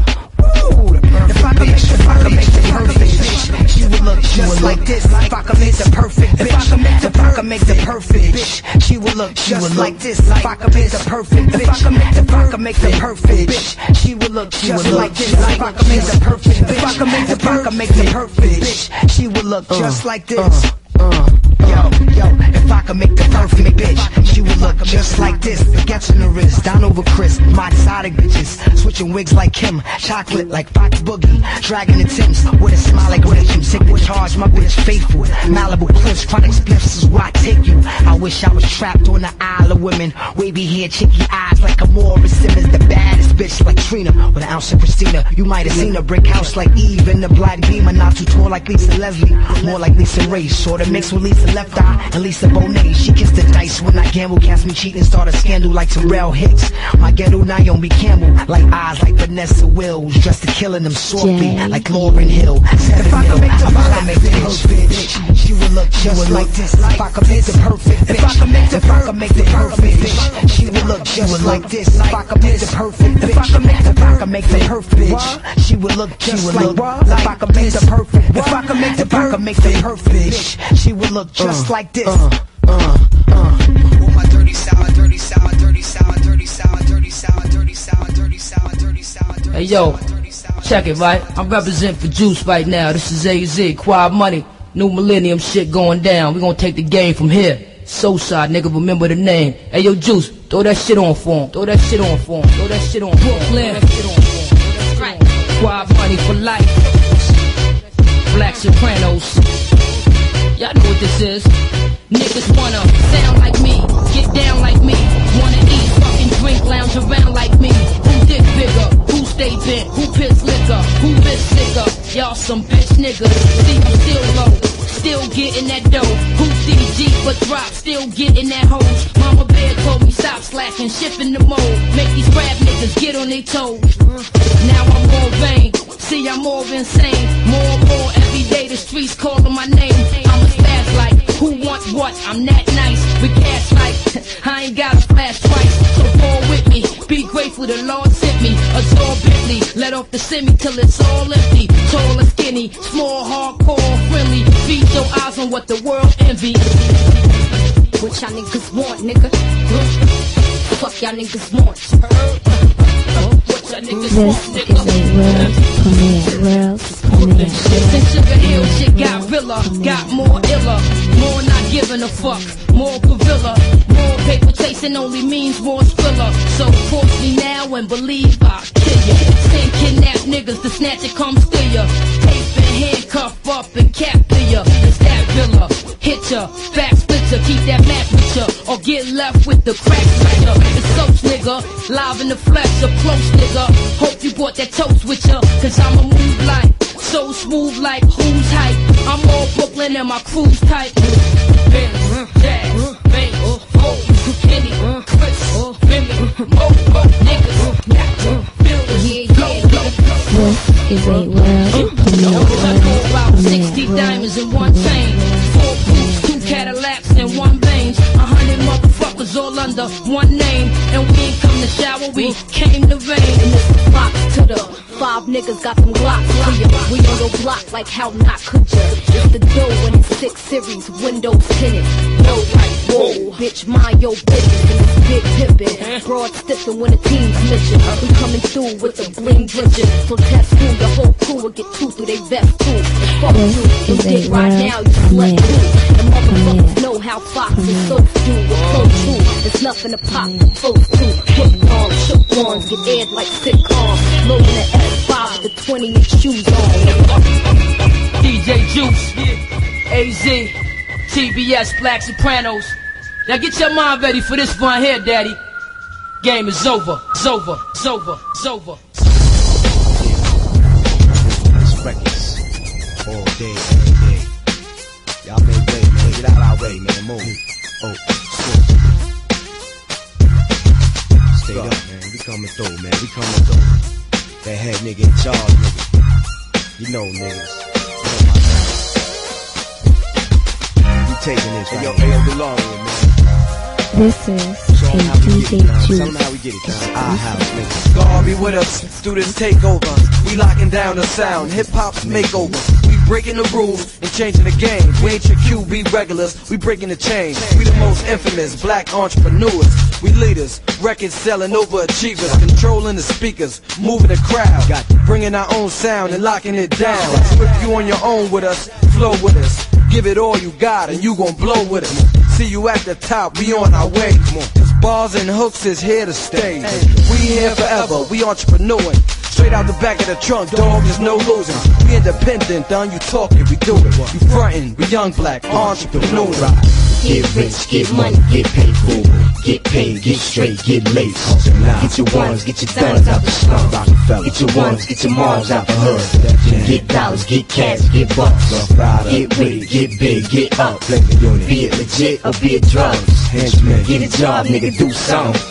Ooh, if I could make, if I could make the perfect bitch, she would look just like this. If I could make the perfect bitch, if I could make the, if I could make the perfect bitch, she would look just like this. If I could make the perfect bitch, if I could make the, if I could make the perfect bitch, she would look just uh, like uh. this. If I could make the perfect bitch, if I could make the, if I could make the perfect bitch, she would look just like this. Uh, yo, yo, if I could make the perfect bitch, she would look just like this. Baguettes in the wrist, down over Chris. My exotic bitches, switching wigs like Kim. Chocolate like Fox Boogie. Dragging the Timbs with a smile like Rachel. Sick with charge, my bitch faithful. Malibu cliffs, chronic spliffs is where I take you. I wish I was trapped on the Isle of Women. Wavy hair, chicky eyes like a Morris Simmons. The baddest bitch like Trina with an ounce of Christina. You might have seen a brick house like Eve in the black beamer. Not too tall like Lisa Leslie, more like Lisa Raye. Sort of mixed with Lisa Left Eye and Lisa Bonet. She kissed the dice when I gamble, cast me cheating, start a scandal like Terrell Hicks. My ghetto Naomi Campbell, like eyes like Vanessa Wills, dressed to killing them softly like Lauryn Hill. If I could make the perfect bitch, she would look just like this. If I could make the perfect bitch, if I could make the perfect bitch, she would look just like this. If I could make the perfect bitch, if I could make the if I could make the perfect bitch, she would look just like if I could make the perfect if I could make the if I could make the perfect bitch, she would look just like this. Hey yo, check it right. I'm representing for Juice right now. This is AZ, Quiet Money, New Millennium shit going down. We gonna take the game from here. So Southside nigga, remember the name. Hey yo, Juice, throw that shit on for him. Throw that shit on for him. Throw that shit on. Brooklyn, Quiet Money for life. Black Sopranos. Y'all know what this is. Niggas wanna sound like me, get down like me, wanna eat, fucking drink, lounge around like me. Who dick bigger? Who stay bent? Who piss liquor? Who bitch sicker? Y'all some bitch niggas. See, I'm still low, still getting that dough. Who DG but drop, still getting that hoe. Mama Bear told me stop slacking, shipping the mode. Make these rap niggas get on their toes. Now I'm more vain. See, I'm more insane. More and more every day, the streets calling my name. I'm a spaz like, who wants what? I'm that nice. With cash like, I ain't got a flash twice. So fall with me. Be grateful the Lord sent me. a Absorb Bentley. Let off the semi till it's all empty. Tall and skinny, small, hardcore, friendly. Feed your eyes on what the world envy. What y'all niggas want, nigga? Fuck y'all niggas want. Niggas want, a world premiere, world premiere. Since Sugar Hill shit got realer, got more iller, more not giving a fuck, more gorilla, more paper chasing only means more thriller. So force me now and believe I'll kill ya. Send kidnap niggas to snatch it, come steal ya. Tape and handcuff up and cap ya. It's that villa, hit ya, back split ya, keep that map with ya, or get left with the crack switcher. It's soaps nigga, live in the flesh, a close nigga. Hope you brought that toast with ya, cause I'ma move like so smooth like who's hype. I'm all Brooklyn and my crew's tight. Benz, Jazz, Bank, Foes, Kenny, Chris, Remy, Mo, Mo, niggas, Nat, Builders, Flow, Flow, This is a world uh, premiere, I know about 60 diamonds in one chain. Four boots, two Cadillacs, and one Range. A hundred motherfuckers all under one name. And we ain't come to shower, we came to rain. And it's the to the five niggas got them glocks for ya. We on your block like how not could ya? It's the dough when it's six series, windows tinted. No like whoa, bitch, mind your business. Big pimpin', broad stiffin' when the team's mission. We coming through with the bling drippin'. So test through the whole crew will get two through they vest too. Fuck you, is you dick right now, you slut too. And motherfuckers know how Fox soaps do. We're so true, it's nothing to pop folks too. Hook on, shook ones, get aired like sitcoms. Loading the S5 with the 20 inch shoes on. DJ Juice, AZ, TBS, Black Sopranos. Now get your mind ready for this one here, Daddy. Game is over, it's over, it's over, it's over. It's records. All day, every day. Y'all make way, man. Get out our way, man. Move. Oh, shit. Stay up, man. We coming through, man. We coming through. That head nigga in charge, nigga. You know, niggas. You know my We taking this, right? Yo, hey, yo, belong here, man. This is a how we DJ it down. Tell 'em Juice. how we get it down. Our house, nigga. God be with us through this takeover. We locking down the sound, hip hop's makeover. Breaking the rules and changing the game. We ain't your QB regulars, we breaking the chain. We the most infamous black entrepreneurs. We leaders, records selling overachievers, controlling the speakers, moving the crowd, bringing our own sound and locking it down. So if you on your own with us, flow with us. Give it all you got and you gon' blow with it. See you at the top, we on our way. Cause bars and hooks is here to stay. We here forever, we entrepreneuring. Straight out the back of the trunk, dog, there's no losing. We independent, done you talking, we do it. You frontin', we young black entrepreneurs. Get rich, get money, get paid cool. Get paid, get straight, get late. Get your ones, get your thuns out the slum. Get your ones, get your moms out the hood. Get dollars, get cash, get bucks. Get with it, get big, get up. Be it legit or be it drugs. Get a job, nigga, do something.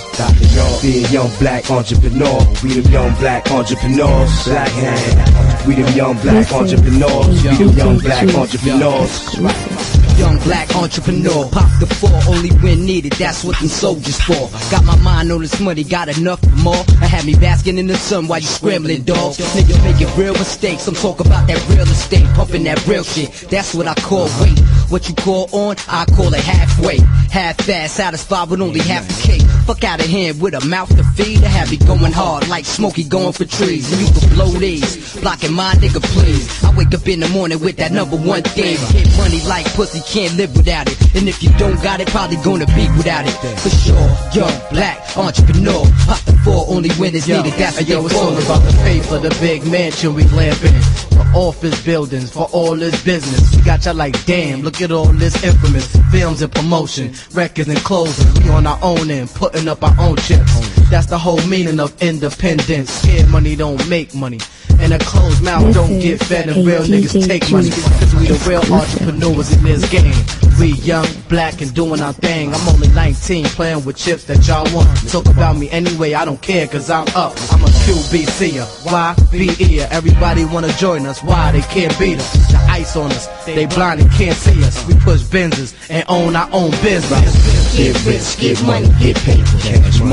Be a young black entrepreneur. We them young black entrepreneurs. Black hand. We them young black entrepreneurs. We them young black entrepreneurs. Young black entrepreneur, pop the four only when needed. That's what them soldiers for. Got my mind on this money, got enough for more. I had me basking in the sun while you scrambling, dogs. Nigga making real mistakes. I'm talking about that real estate, pumping that real shit. That's what I call weight. What you call on, I call it halfway. Half-ass, satisfied with only half the cake. Fuck out of here with a mouth to feed. I have me going hard like Smokey going for trees. And you can blow these, blocking my nigga, please. I wake up in the morning with that number one thing. Money like pussy, can't live without it. And if you don't got it, probably gonna be without it. For sure, young black entrepreneur. Pop the four only when it's needed. That's what yo, it's all about the paper, the big mansion we live in. The office buildings for all this business. We got y'all like, damn, look at all this infamous. Films and promotion, records and clothing. We on our own end, putting up our own chips. That's the whole meaning of independence. Scared money don't make money. And a closed mouth This don't get fed and a real niggas take money. Cause we the real entrepreneurs in this game. We young, black, and doing our thing. I'm only 19, playing with chips that y'all want. Talk about me anyway, I don't care, cause I'm up. I'm a QBCer. Why? Be. Everybody wanna join us. Why? They can't beat us. The ice on us. They blind and can't see us. We push Benzes and own our own business. Get rich, get money, get paid.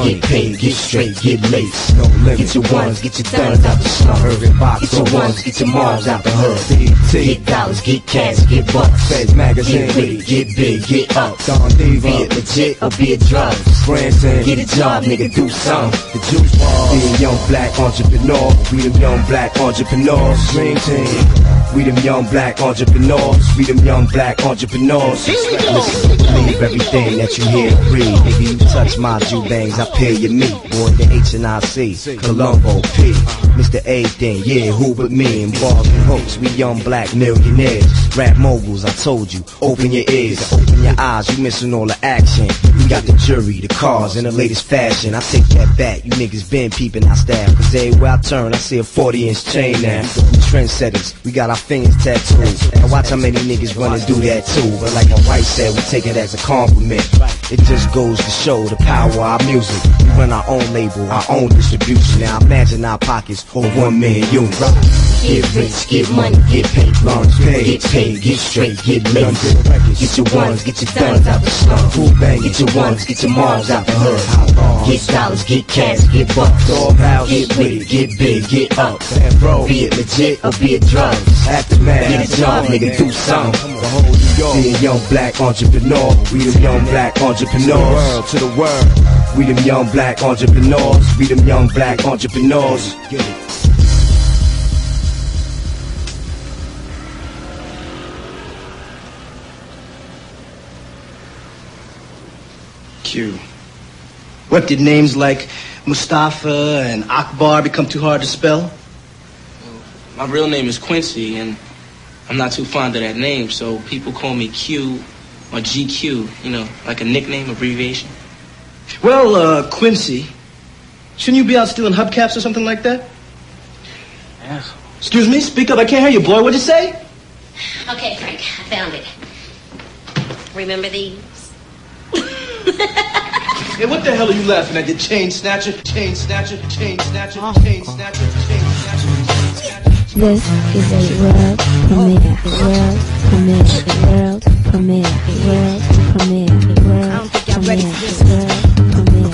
Get paid, get straight, get laced. Get your ones, get your thuns out the slum. Get your ones, get your moms out the hood. Get dollars, get cash, get bucks. Feds magazine. Get with it, get big, get up. Don Diva. Be it legit or be it drugs. Branson. Get a job, nigga, do something. The juice bar. Be a young black entrepreneur. We them young black entrepreneurs. Dream team. We them young black entrepreneurs. We them young black entrepreneurs. Listen, Leave everything that you hear read. Nigga, you touch my Jew bangs, I pay your meat. Boy, the H and I C, Colombo P. Mr. A thing, yeah, who but me? And and hooks, we young black millionaires. Rap moguls, I told you, open your ears, open your eyes, you missing all the action. We got the jury, the cars, and the latest fashion. I take that back, you niggas been peeping our style. Cause everywhere I turn, I see a 40 inch chain now. We trendsetters, we got our fingers tattooed. Now watch how many niggas run and do that too. But like my wife said, we take it as a compliment. It just goes to show the power of our music. We run our own label, our own distribution. Now imagine our pockets hold one million units. Get rich, get money, get paid. Launch paid. Get paid, get straight, get laced. Get your ones, get your thuns out the slum. Full bang, Get your ones, get your moms out the hood. Get dollars, get cash, get bucks. Get with it, get big, get up. Be it legit or be it drugs. aftermath. Get a job, nigga, do something. The York. Be a young black entrepreneur. We them young black entrepreneurs. To the world. We them young black entrepreneurs. We them young black entrepreneurs. Get it. Q. What did names like Mustafa and Akbar become too hard to spell? My real name is Quincy, and I'm not too fond of that name, so people call me Q or GQ, you know, like a nickname, abbreviation. Well, uh, Quincy, shouldn't you be out stealing hubcaps or something like that? Yes. Excuse me, speak up. I can't hear you, boy. What'd you say? Okay, Frank, I found it. Remember these? Hey, what the hell are you laughing at? You chain snatcher, chain snatcher, chain snatcher, chain snatcher, chain snatcher. This is a world premiere, world premiere, world premiere, world premiere, world premiere, world premiere,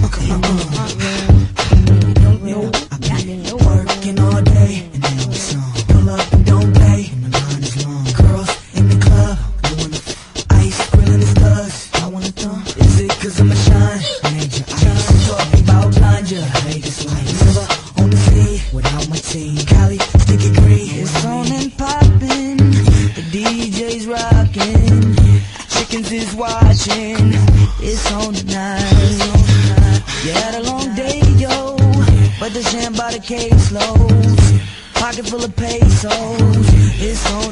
Working decade slows. Pocket full of pesos. It's on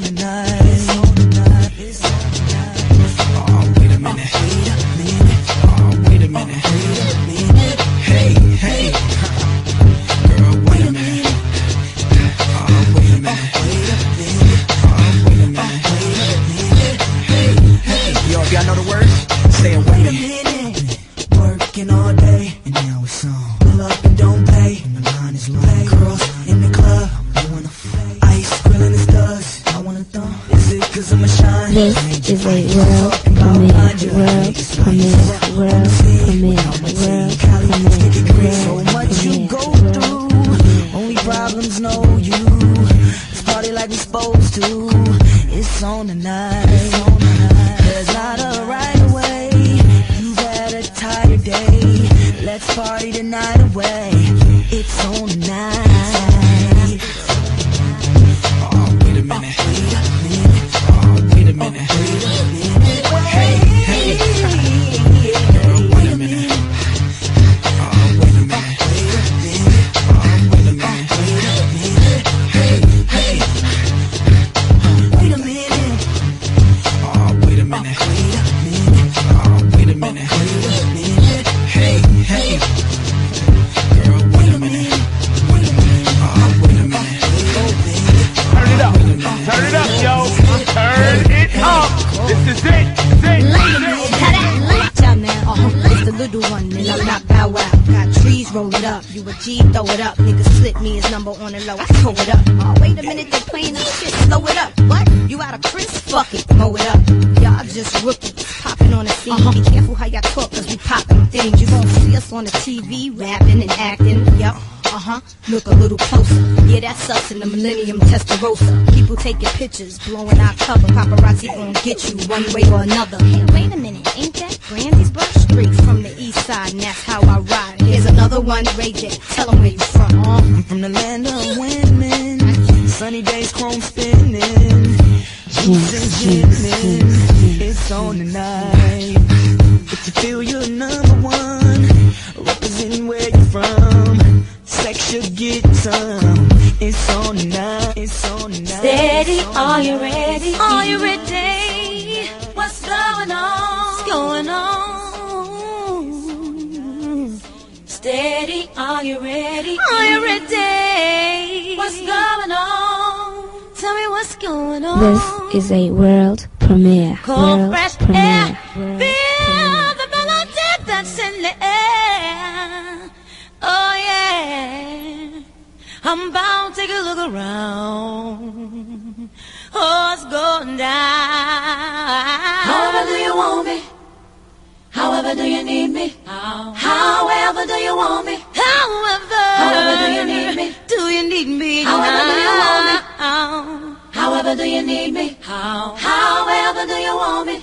you need me? How? However do you want me?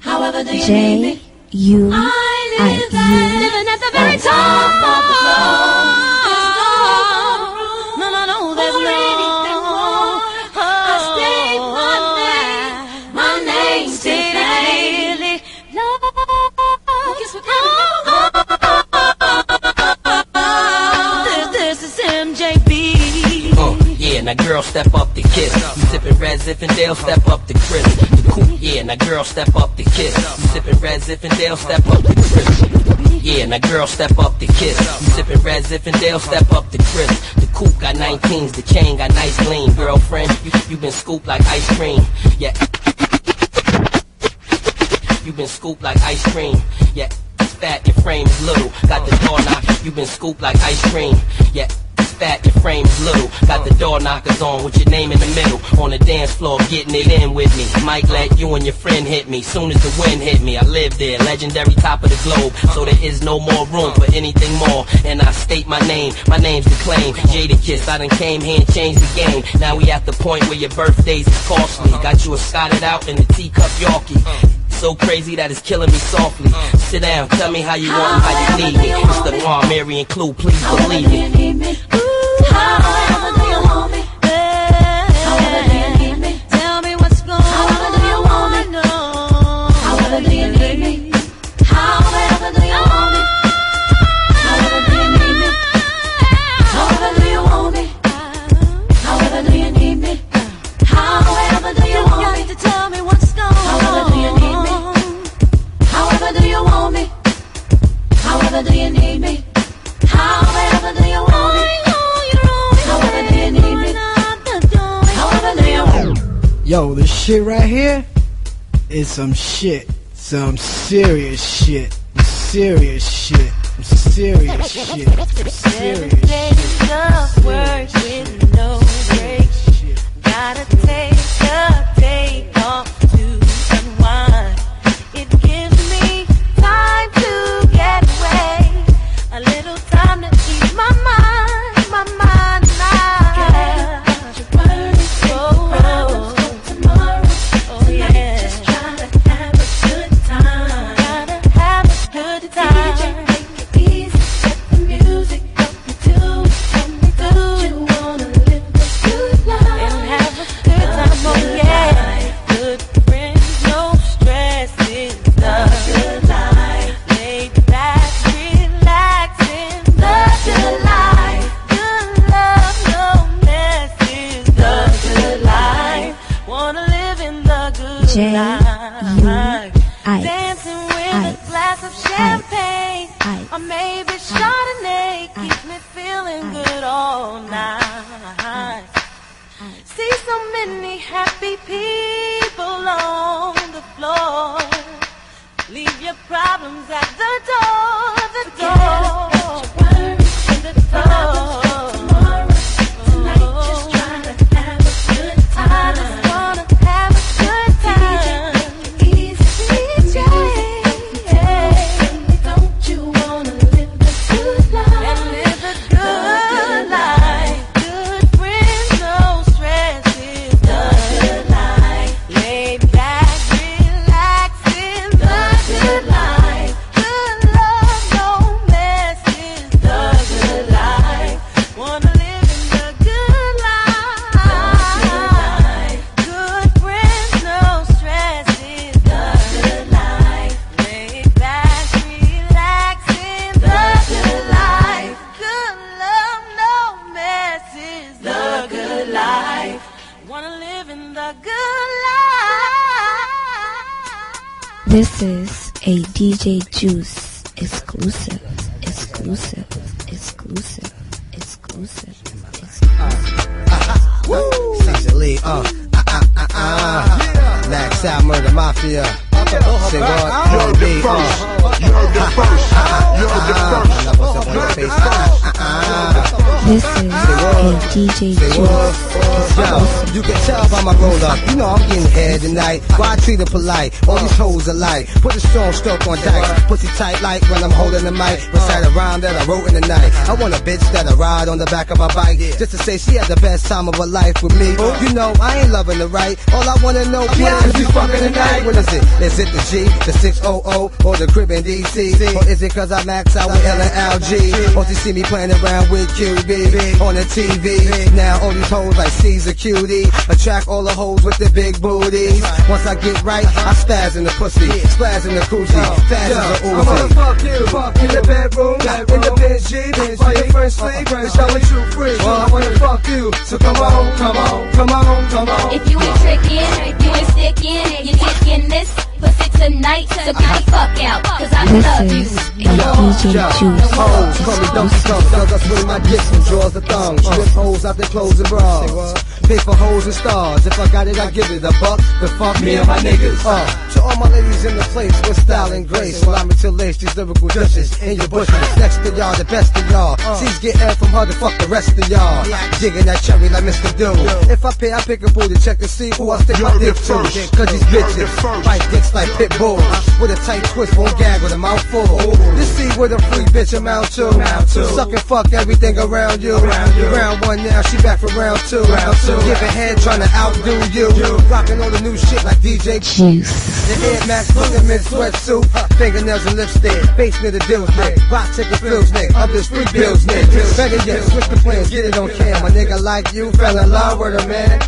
However do you J need me? You, I live I, you, at the very top of the floor. now girl step up the kiss. You sippin' red Zinfandel. step up the crisp. The coupe, yeah, now girl step up the kiss. You sippin' red Zinfandel. step up the crisp. Yeah, now girl step up the kiss. You sippin' red Zinfandel. step up the crisp. The coupe got 19s, the chain got nice gleam. Girlfriend, you, you been scooped like ice cream. Yeah. You been scooped like ice cream. Yeah. Fat, your frame is little. Got the door knocked. You been scooped like ice cream. Yeah fat, your frame's little. Got the door knockers on with your name in the middle. On the dance floor, getting it in with me. Mike let you and your friend hit me. Soon as the wind hit me, I live there. Legendary top of the globe. So there is no more room for anything more. And I state my name, my name's the claim. Jadakiss, I done came here and changed the game. Now we at the point where your birthdays is costly. Got you a scotted out in the teacup Yorkie so crazy that it's killing me softly. Sit down, tell me how you want me, how you need me. It's the Mary and Clue, please believe me. Ooh, Yo, this shit right here is some shit. Some serious shit. Serious shit. Serious shit. Serious shit. of work with no break. Gotta take a day off to unwind. It ride on the back of my bike. Just to say she had the best time of her life with me. Oh. You know, I ain't loving the right. All I wanna know is you fucking tonight. What is it? Is it the G, the 600, or the crib in DC? Or is it cause I max out with L and LG? Or you see me playing around with QB on the TV? Now all these hoes like Caesar cutie. Attract all the hoes with the big booties. Once I get right, I spaz in the pussy, spaz in the coochie, fast as a I wanna Uzi. fuck you, fuck in the bedroom, in the sheet, while your friends sleep, I wanna fuck you, so come on, come on, come on, come on. If you ain't tricking, if you ain't sticking, you taking this pussy tonight, so the fuck out, cause I love you. Call me cause I my the thong. Strip hoes out the clothes and for hoes and stars. If I got it, I give it a buck. Fuck me and my niggas. To all my ladies in the place with style and grace. Lace these in your. Next to y'all, the best of y'all. C's get air from the rest of y'all. That cherry like Mr. If I pay, I pick a check who I stick my dick to. Cause bitches bite dicks like pit bulls. With a tight twist, won't gag with a mouthful. This see what a free bitch amount to. Suck and fuck everything around you. Round one now, she back for round two. Giving head, trying to outdo you. Rocking all the new shit like DJ Juice. the Air Max Lookerman sweatsuit, fingernails and lipstick, face near the deals nick, rock ticket feels nick, others free bills nick. Better yet, switch the plans, get it on cam. My nigga like you, fell in love with a man.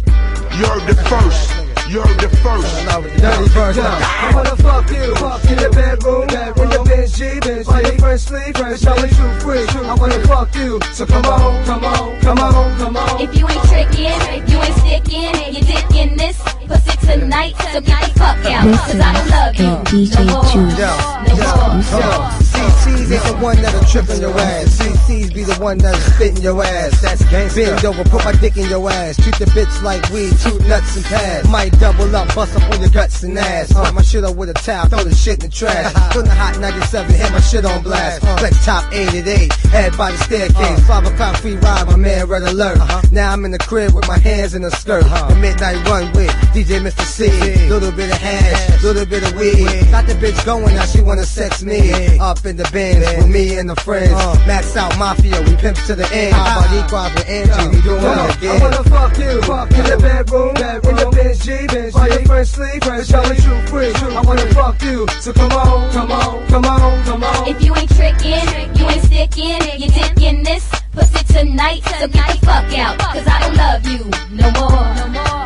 You heard it first. You heard it first. Dirty verse now. I wanna fuck you, fuck in the bedroom, in the bed sheet, while your friends sleep, and show me true free. I wanna fuck you, so come on, come on, come on, come on. If you ain't tricking, if you ain't sticking, you're dicking this pussy tonight, so get the fuck out, This cause I don't love you. Uh, a DJ Juice Yo, yo, exclusive. hold on. CC's ain't the one that'll trip on your ass. CC's be the one that'll spit in your ass. That's gangsta. Bend over, put my dick in your ass. Treat the bitch like weed, two nuts and pads. Might double up, bust up on your guts and ass. Uh. Wipe my shit up with a towel, throw the shit in the trash. From the hot 97, hit my shit on uh. blast. Flex top 88, head by the staircase. Five o'clock free ride, my man red alert. Uh-huh. Now I'm in the crib with my hands in the skirt. Uh-huh. The midnight run with DJ Mr. Cee. Little bit of hash, little bit of weed. Got the bitch going now, she wanna sex me. Up in the Benz with me and the friends. Uh. Max out Mafia, we pimps to the end. Boricuas with Angie, we doing it again. I wanna fuck you, fuck in the bedroom, in the Benz G, while your friends sleep, friends tell me true free. I wanna fuck you, so come on, come on, come on, come on. If you ain't tricking, you ain't sticking, you dicking this pussy tonight, so get the fuck out, cause I don't love you no more, no more,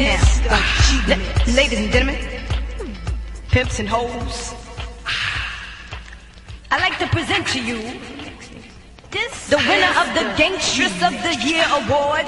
Ladies and gentlemen, pimps and hoes. I'd like to present to you the winner of the Gangstress of the Year award.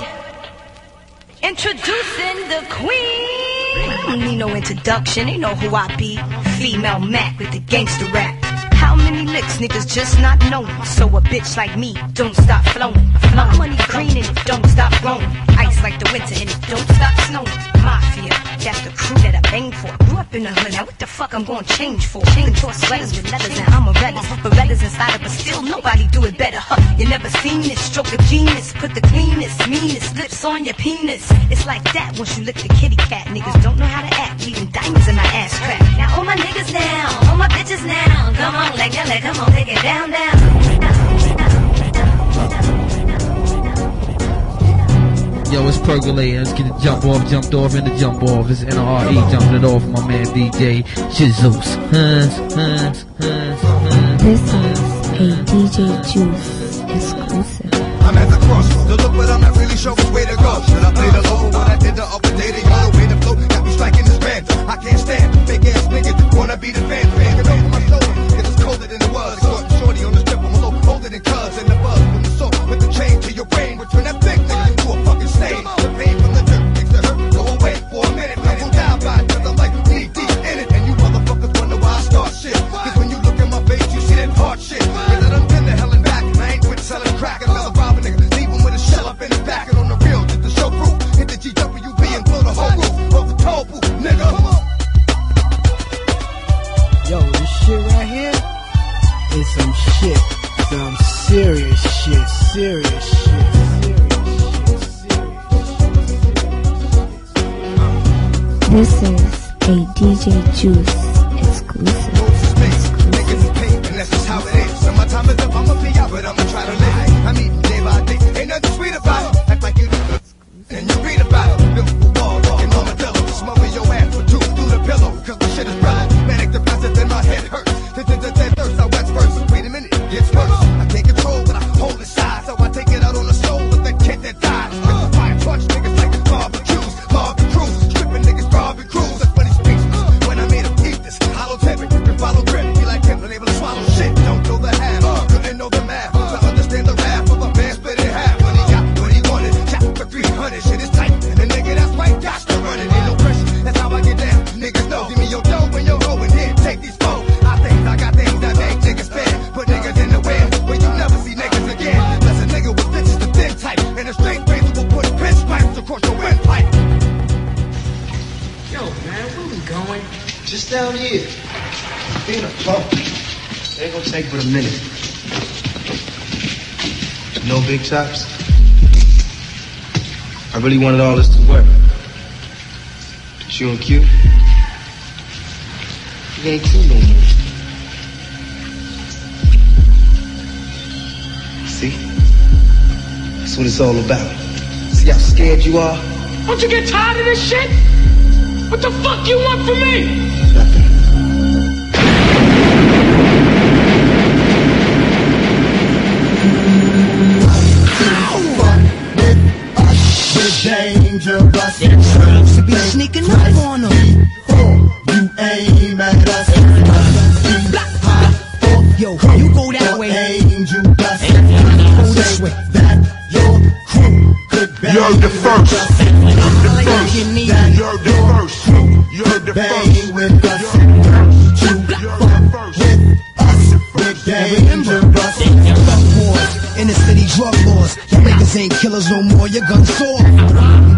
Introducing the queen. I don't need no introduction, they know who I be. Female Mac with the gangster rap. How many licks niggas just not know? So a bitch like me don't stop flowing. My money green and it don't stop growing. Ice like the winter and it don't stop snowing. Mafia, that's the crew that I bang for. Grew up in the hood, now what the fuck I'm gonna change for? Change for sweaters with leathers and I'm a reddas. Berettas inside it, but still nobody do it better. Huh? You never seen this stroke of genius. Put the cleanest, meanest lips on your penis. It's like that once you lick the kitty cat. Niggas don't know how to act, leaving diamonds in my ass crack. Now all my niggas now, all my bitches now, come on, leg your leg, come on, take it down, down. Yo, it's percolating. Let's get the jump off, jumped off, and the jump off. It's NRE jumping it off. My man DJ Shizus. Hans, Hans, Hans, Hans. This is a DJ Juice exclusive. I'm at the crossroads to look, but I'm not really sure which way to go. Should I play the low when I did the upper day? The other way to flow got me striking this band. I can't stand fake ass niggas wanna be the fan. That's what it's all about. See how scared you are? Don't you get tired of this shit? What the fuck you want from me? Nothing. Dangerous. Drugs to be sneaking up on them. You aim at us. Yo, you go You're the first. You're the first. You're the first. could bang with us. You fuck with us, we're dangerous. Fuck wars, inner city drug laws. Y'all niggas ain't killers no more, your guns soft.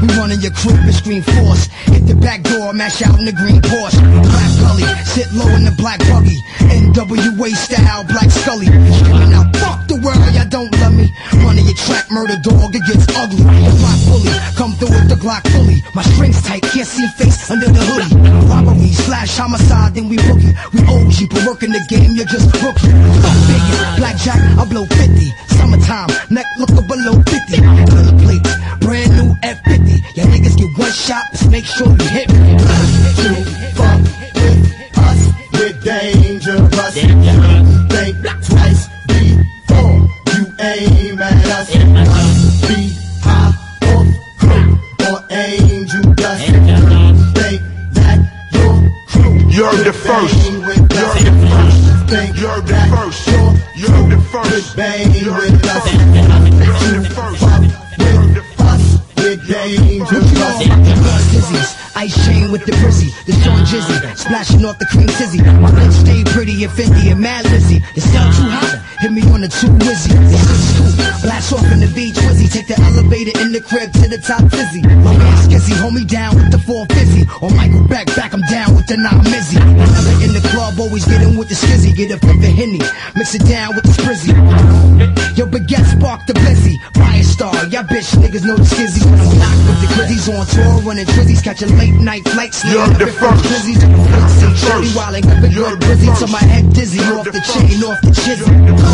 We run in your crib and scream force. Hit the back door, mash out in the green Porsche. Black gully, sit low in the black buggy. NWA style, black scully. Screaming out, fuck the world, y'all don't love me. Running your track, murder dog, it gets ugly. The block bully, come through with the Glock fully. My strings tight, can't see face under the hoodie. Robbery, slash homicide, then we boogie. We OG, but working the game, you're just rookie. Fuck biggie, blackjack, I blow 50. Summertime, neck look below 50. Color brand new F50. Y'all niggas get one shot, just make sure you hit me. First. You're the first. Think You're the first. You're the first. bang You're with the us. first. You're You the first. fuck You're the with us, dangerous. Dizzies, ice chain with the brizzy, the Sean Jizzy, splashing off the cream tizzy. My bitch stay pretty and Fendi and Mad Lizzy. It's cell too hot, hit me on the two Wizzy. The blast off in the beach Wizzy, take the elevator in the crib to the top Fizzy. My man Skizzy, hold me down with the four fizzy. Or Michael Beck, back him down with the nine Mizzy. Never in the club, always get in with the skizzy, get a fifth of Henny, mix it down with the sprizzy. Yo, baguette spark the busy, fire star, y'all bitch niggas know the skizzy. I'm with the Grizzies on tour, running Trizzies, catching late night flights. You're the first. Drizzies. See You're Shorty the wildin', got big You're good the Brizzy first. to my head dizzy, off the the chain, off the chisel.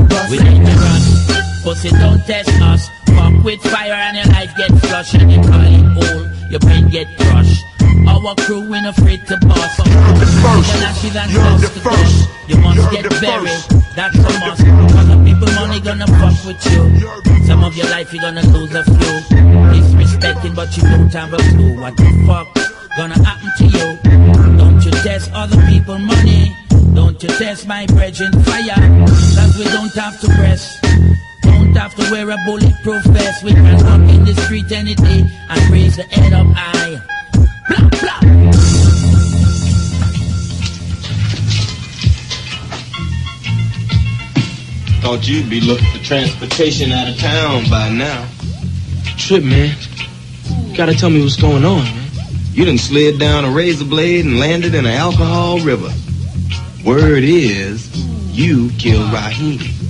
Pussy don't test us. Fuck with fire and your life get flushed and you call it old. Your brain get crushed. Our crew ain't afraid to bust. You're the close to first. touch. You must You're get the buried. first. That's a must. Cause the people money gonna fuck with you. Some of your life you gonna lose a few. Disrespecting but you don't have a clue. What the fuck gonna happen to you? Don't you test other people money. Don't you test my brethren fire. Cause we don't have to press. Don't have to wear a bulletproof vest. We can walk in the street any day and raise the head up high. Blah, blah. Thought you'd be looking for transportation out of town by now. Trip, man. You gotta tell me what's going on, man. You done slid down a razor blade and landed in an alcohol river. Word is, you killed Raheem.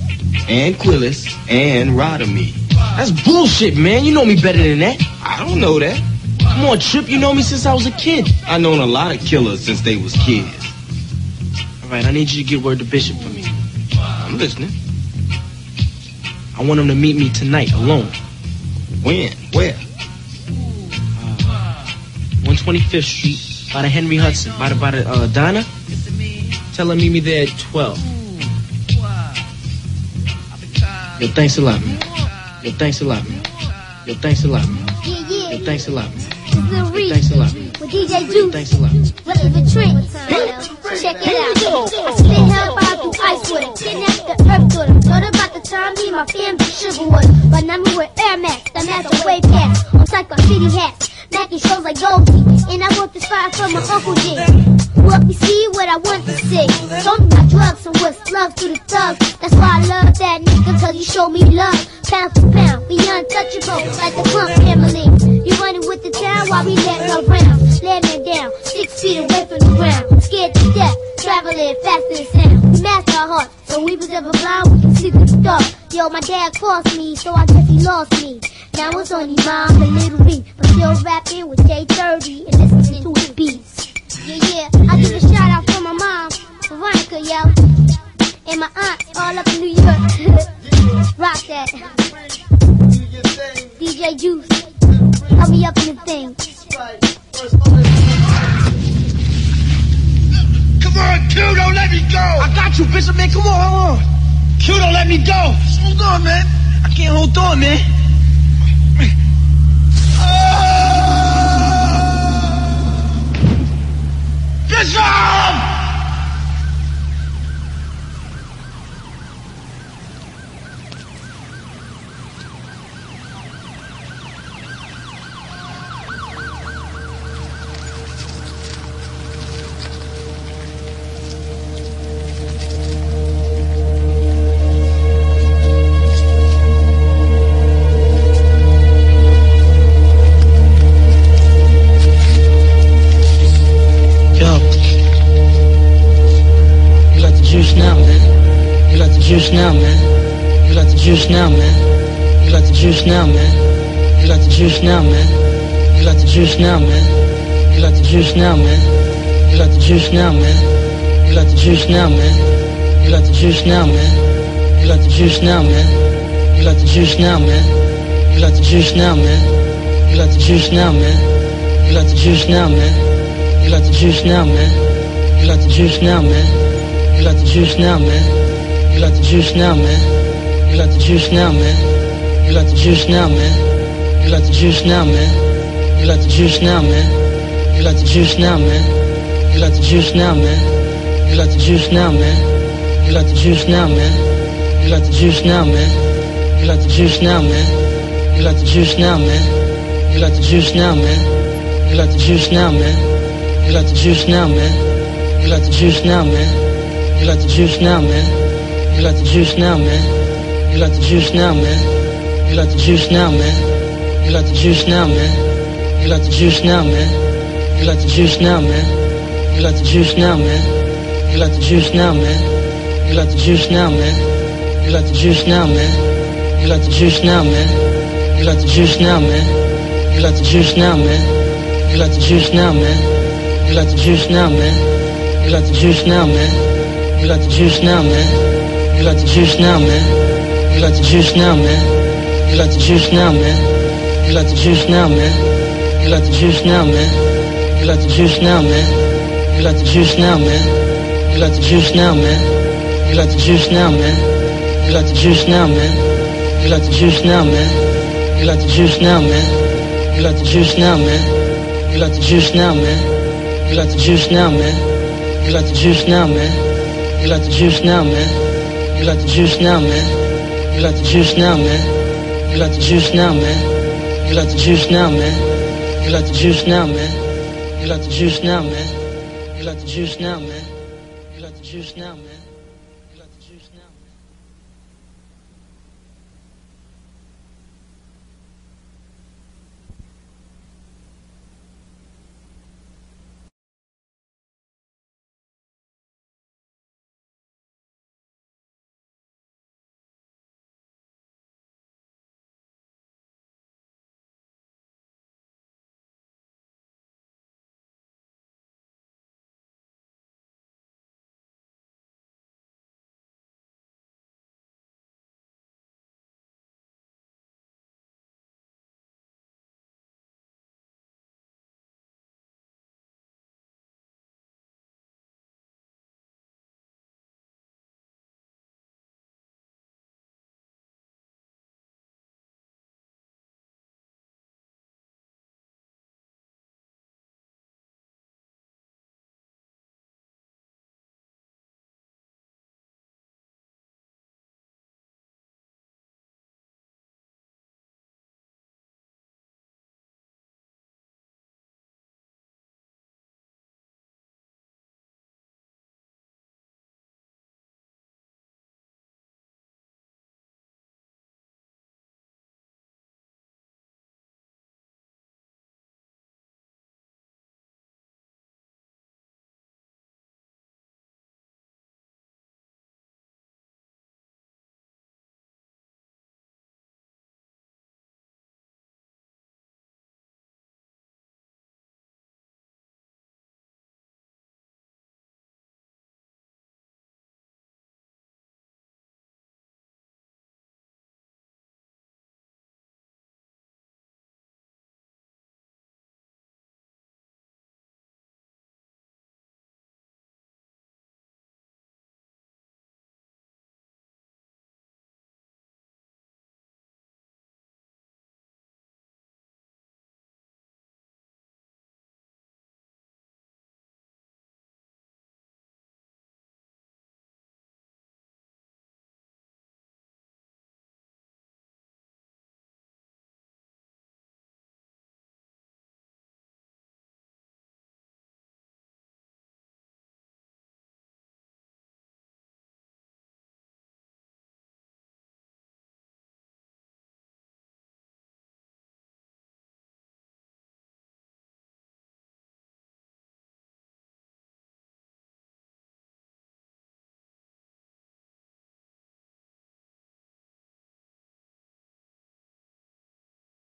And Quiles and Radames. That's bullshit, man. You know me better than that. I don't know that. Come on, Trip. You know me since I was a kid. I known a lot of killers since they was kids. All right, I need you to get word to Bishop for me. I'm listening. I want him to meet me tonight alone. When? Where? Uh, 125th Street, by the Henry Hudson, by the by the uh, diner. Tell him meet me there at 12. Yo, thanks a lot, man. Yo, thanks a lot, man. Yo, thanks a lot, man. Yeah, yeah. Yo, thanks a lot, man. Yo, thanks a lot. with DJ Juice. Thanks a lot. What is the trick? Check it out. I spit hellfire through ice with it. Kidnap the earth with him. Thought about the time me and my fam did sugar with him. But now me with Air Max, the master way pass. On psycho city hats. Mackie shows like Goldie. And I want this fire from my Uncle G. What me see, what I want to see. Show me my drugs and what's love to the thugs. That's why I love that nigga, cause you show me love. Pound for pound, we untouchable, like the Plump family. You running with the town while we let her round. Let me down, six feet away from the ground. Scared to death, traveling faster than sound. We master our hearts, so we was ever blind, we can see through the dark. Yo, my dad crossed me, so I guess he lost me. Now it's only mom and little me, but still rapping with J30 and listening to his beats. Yeah, yeah, I give a shout out for my mom, Veronica, yo. And my aunt all up in New York. Rock that. DJ Juice. Help me up in the thing. Come on, Q, don't let me go. I got you, Bishop, man. Come on, hold on. Q don't let me go. Hold on, man. I can't hold on, man. Bishop! Man. You got the juice now, man. You got the juice now, man. You got the juice now, man. You got the juice now, man. You got the juice now, man. You got the juice now, man. You got the juice now, man. You got the juice now, man. You got the juice now, man. You got the juice now, man. You got the juice now, man. You got the juice now, man. You got the juice now, man. You got the juice now, man. You got the juice now, man. You got the juice now, man. Got the juice now, man. You got the juice now, man. You got the juice now, man. You got the juice now, man. You got the juice now, man. You got the juice now, man. You got the juice now, man. You got the juice now, man. You got the juice now, man. You got the juice now, man. You got the juice now, man. You got the juice now, man. You got the juice now, man. You got the juice now, man. You got the juice now, man. You got the juice now, man. You got the juice now, man. You got the juice now, man. You got the juice now, man. You got the juice now, man. You got the juice now, man. You got the juice now, man. You got the juice now, man. You got the juice now, man. You got the juice now, man. You got the juice now, man. You got the juice now, man. You got the juice now, man. You got the juice now, man. You got the juice now, man. You got the juice now, man. You got the juice now, man. You got the juice now, man. You got the juice now, man. You got the juice now, man. You got the juice now, man. You got the juice now, man. You got the juice now, man. You got the juice now, man. You got the juice now, man. You got the juice now, man. You got the juice now, man. You got the juice now, man. You got the juice now, man. You got the juice now, man. You got the juice now, man. You got the juice now, man. You got the juice now, man. You got the juice now, man. You got the juice now, man. You got the juice now, man. You got the juice now, man. You got the juice now, man. You got the juice now, man. You got the juice now, man. You got the juice now, man. You got the juice now.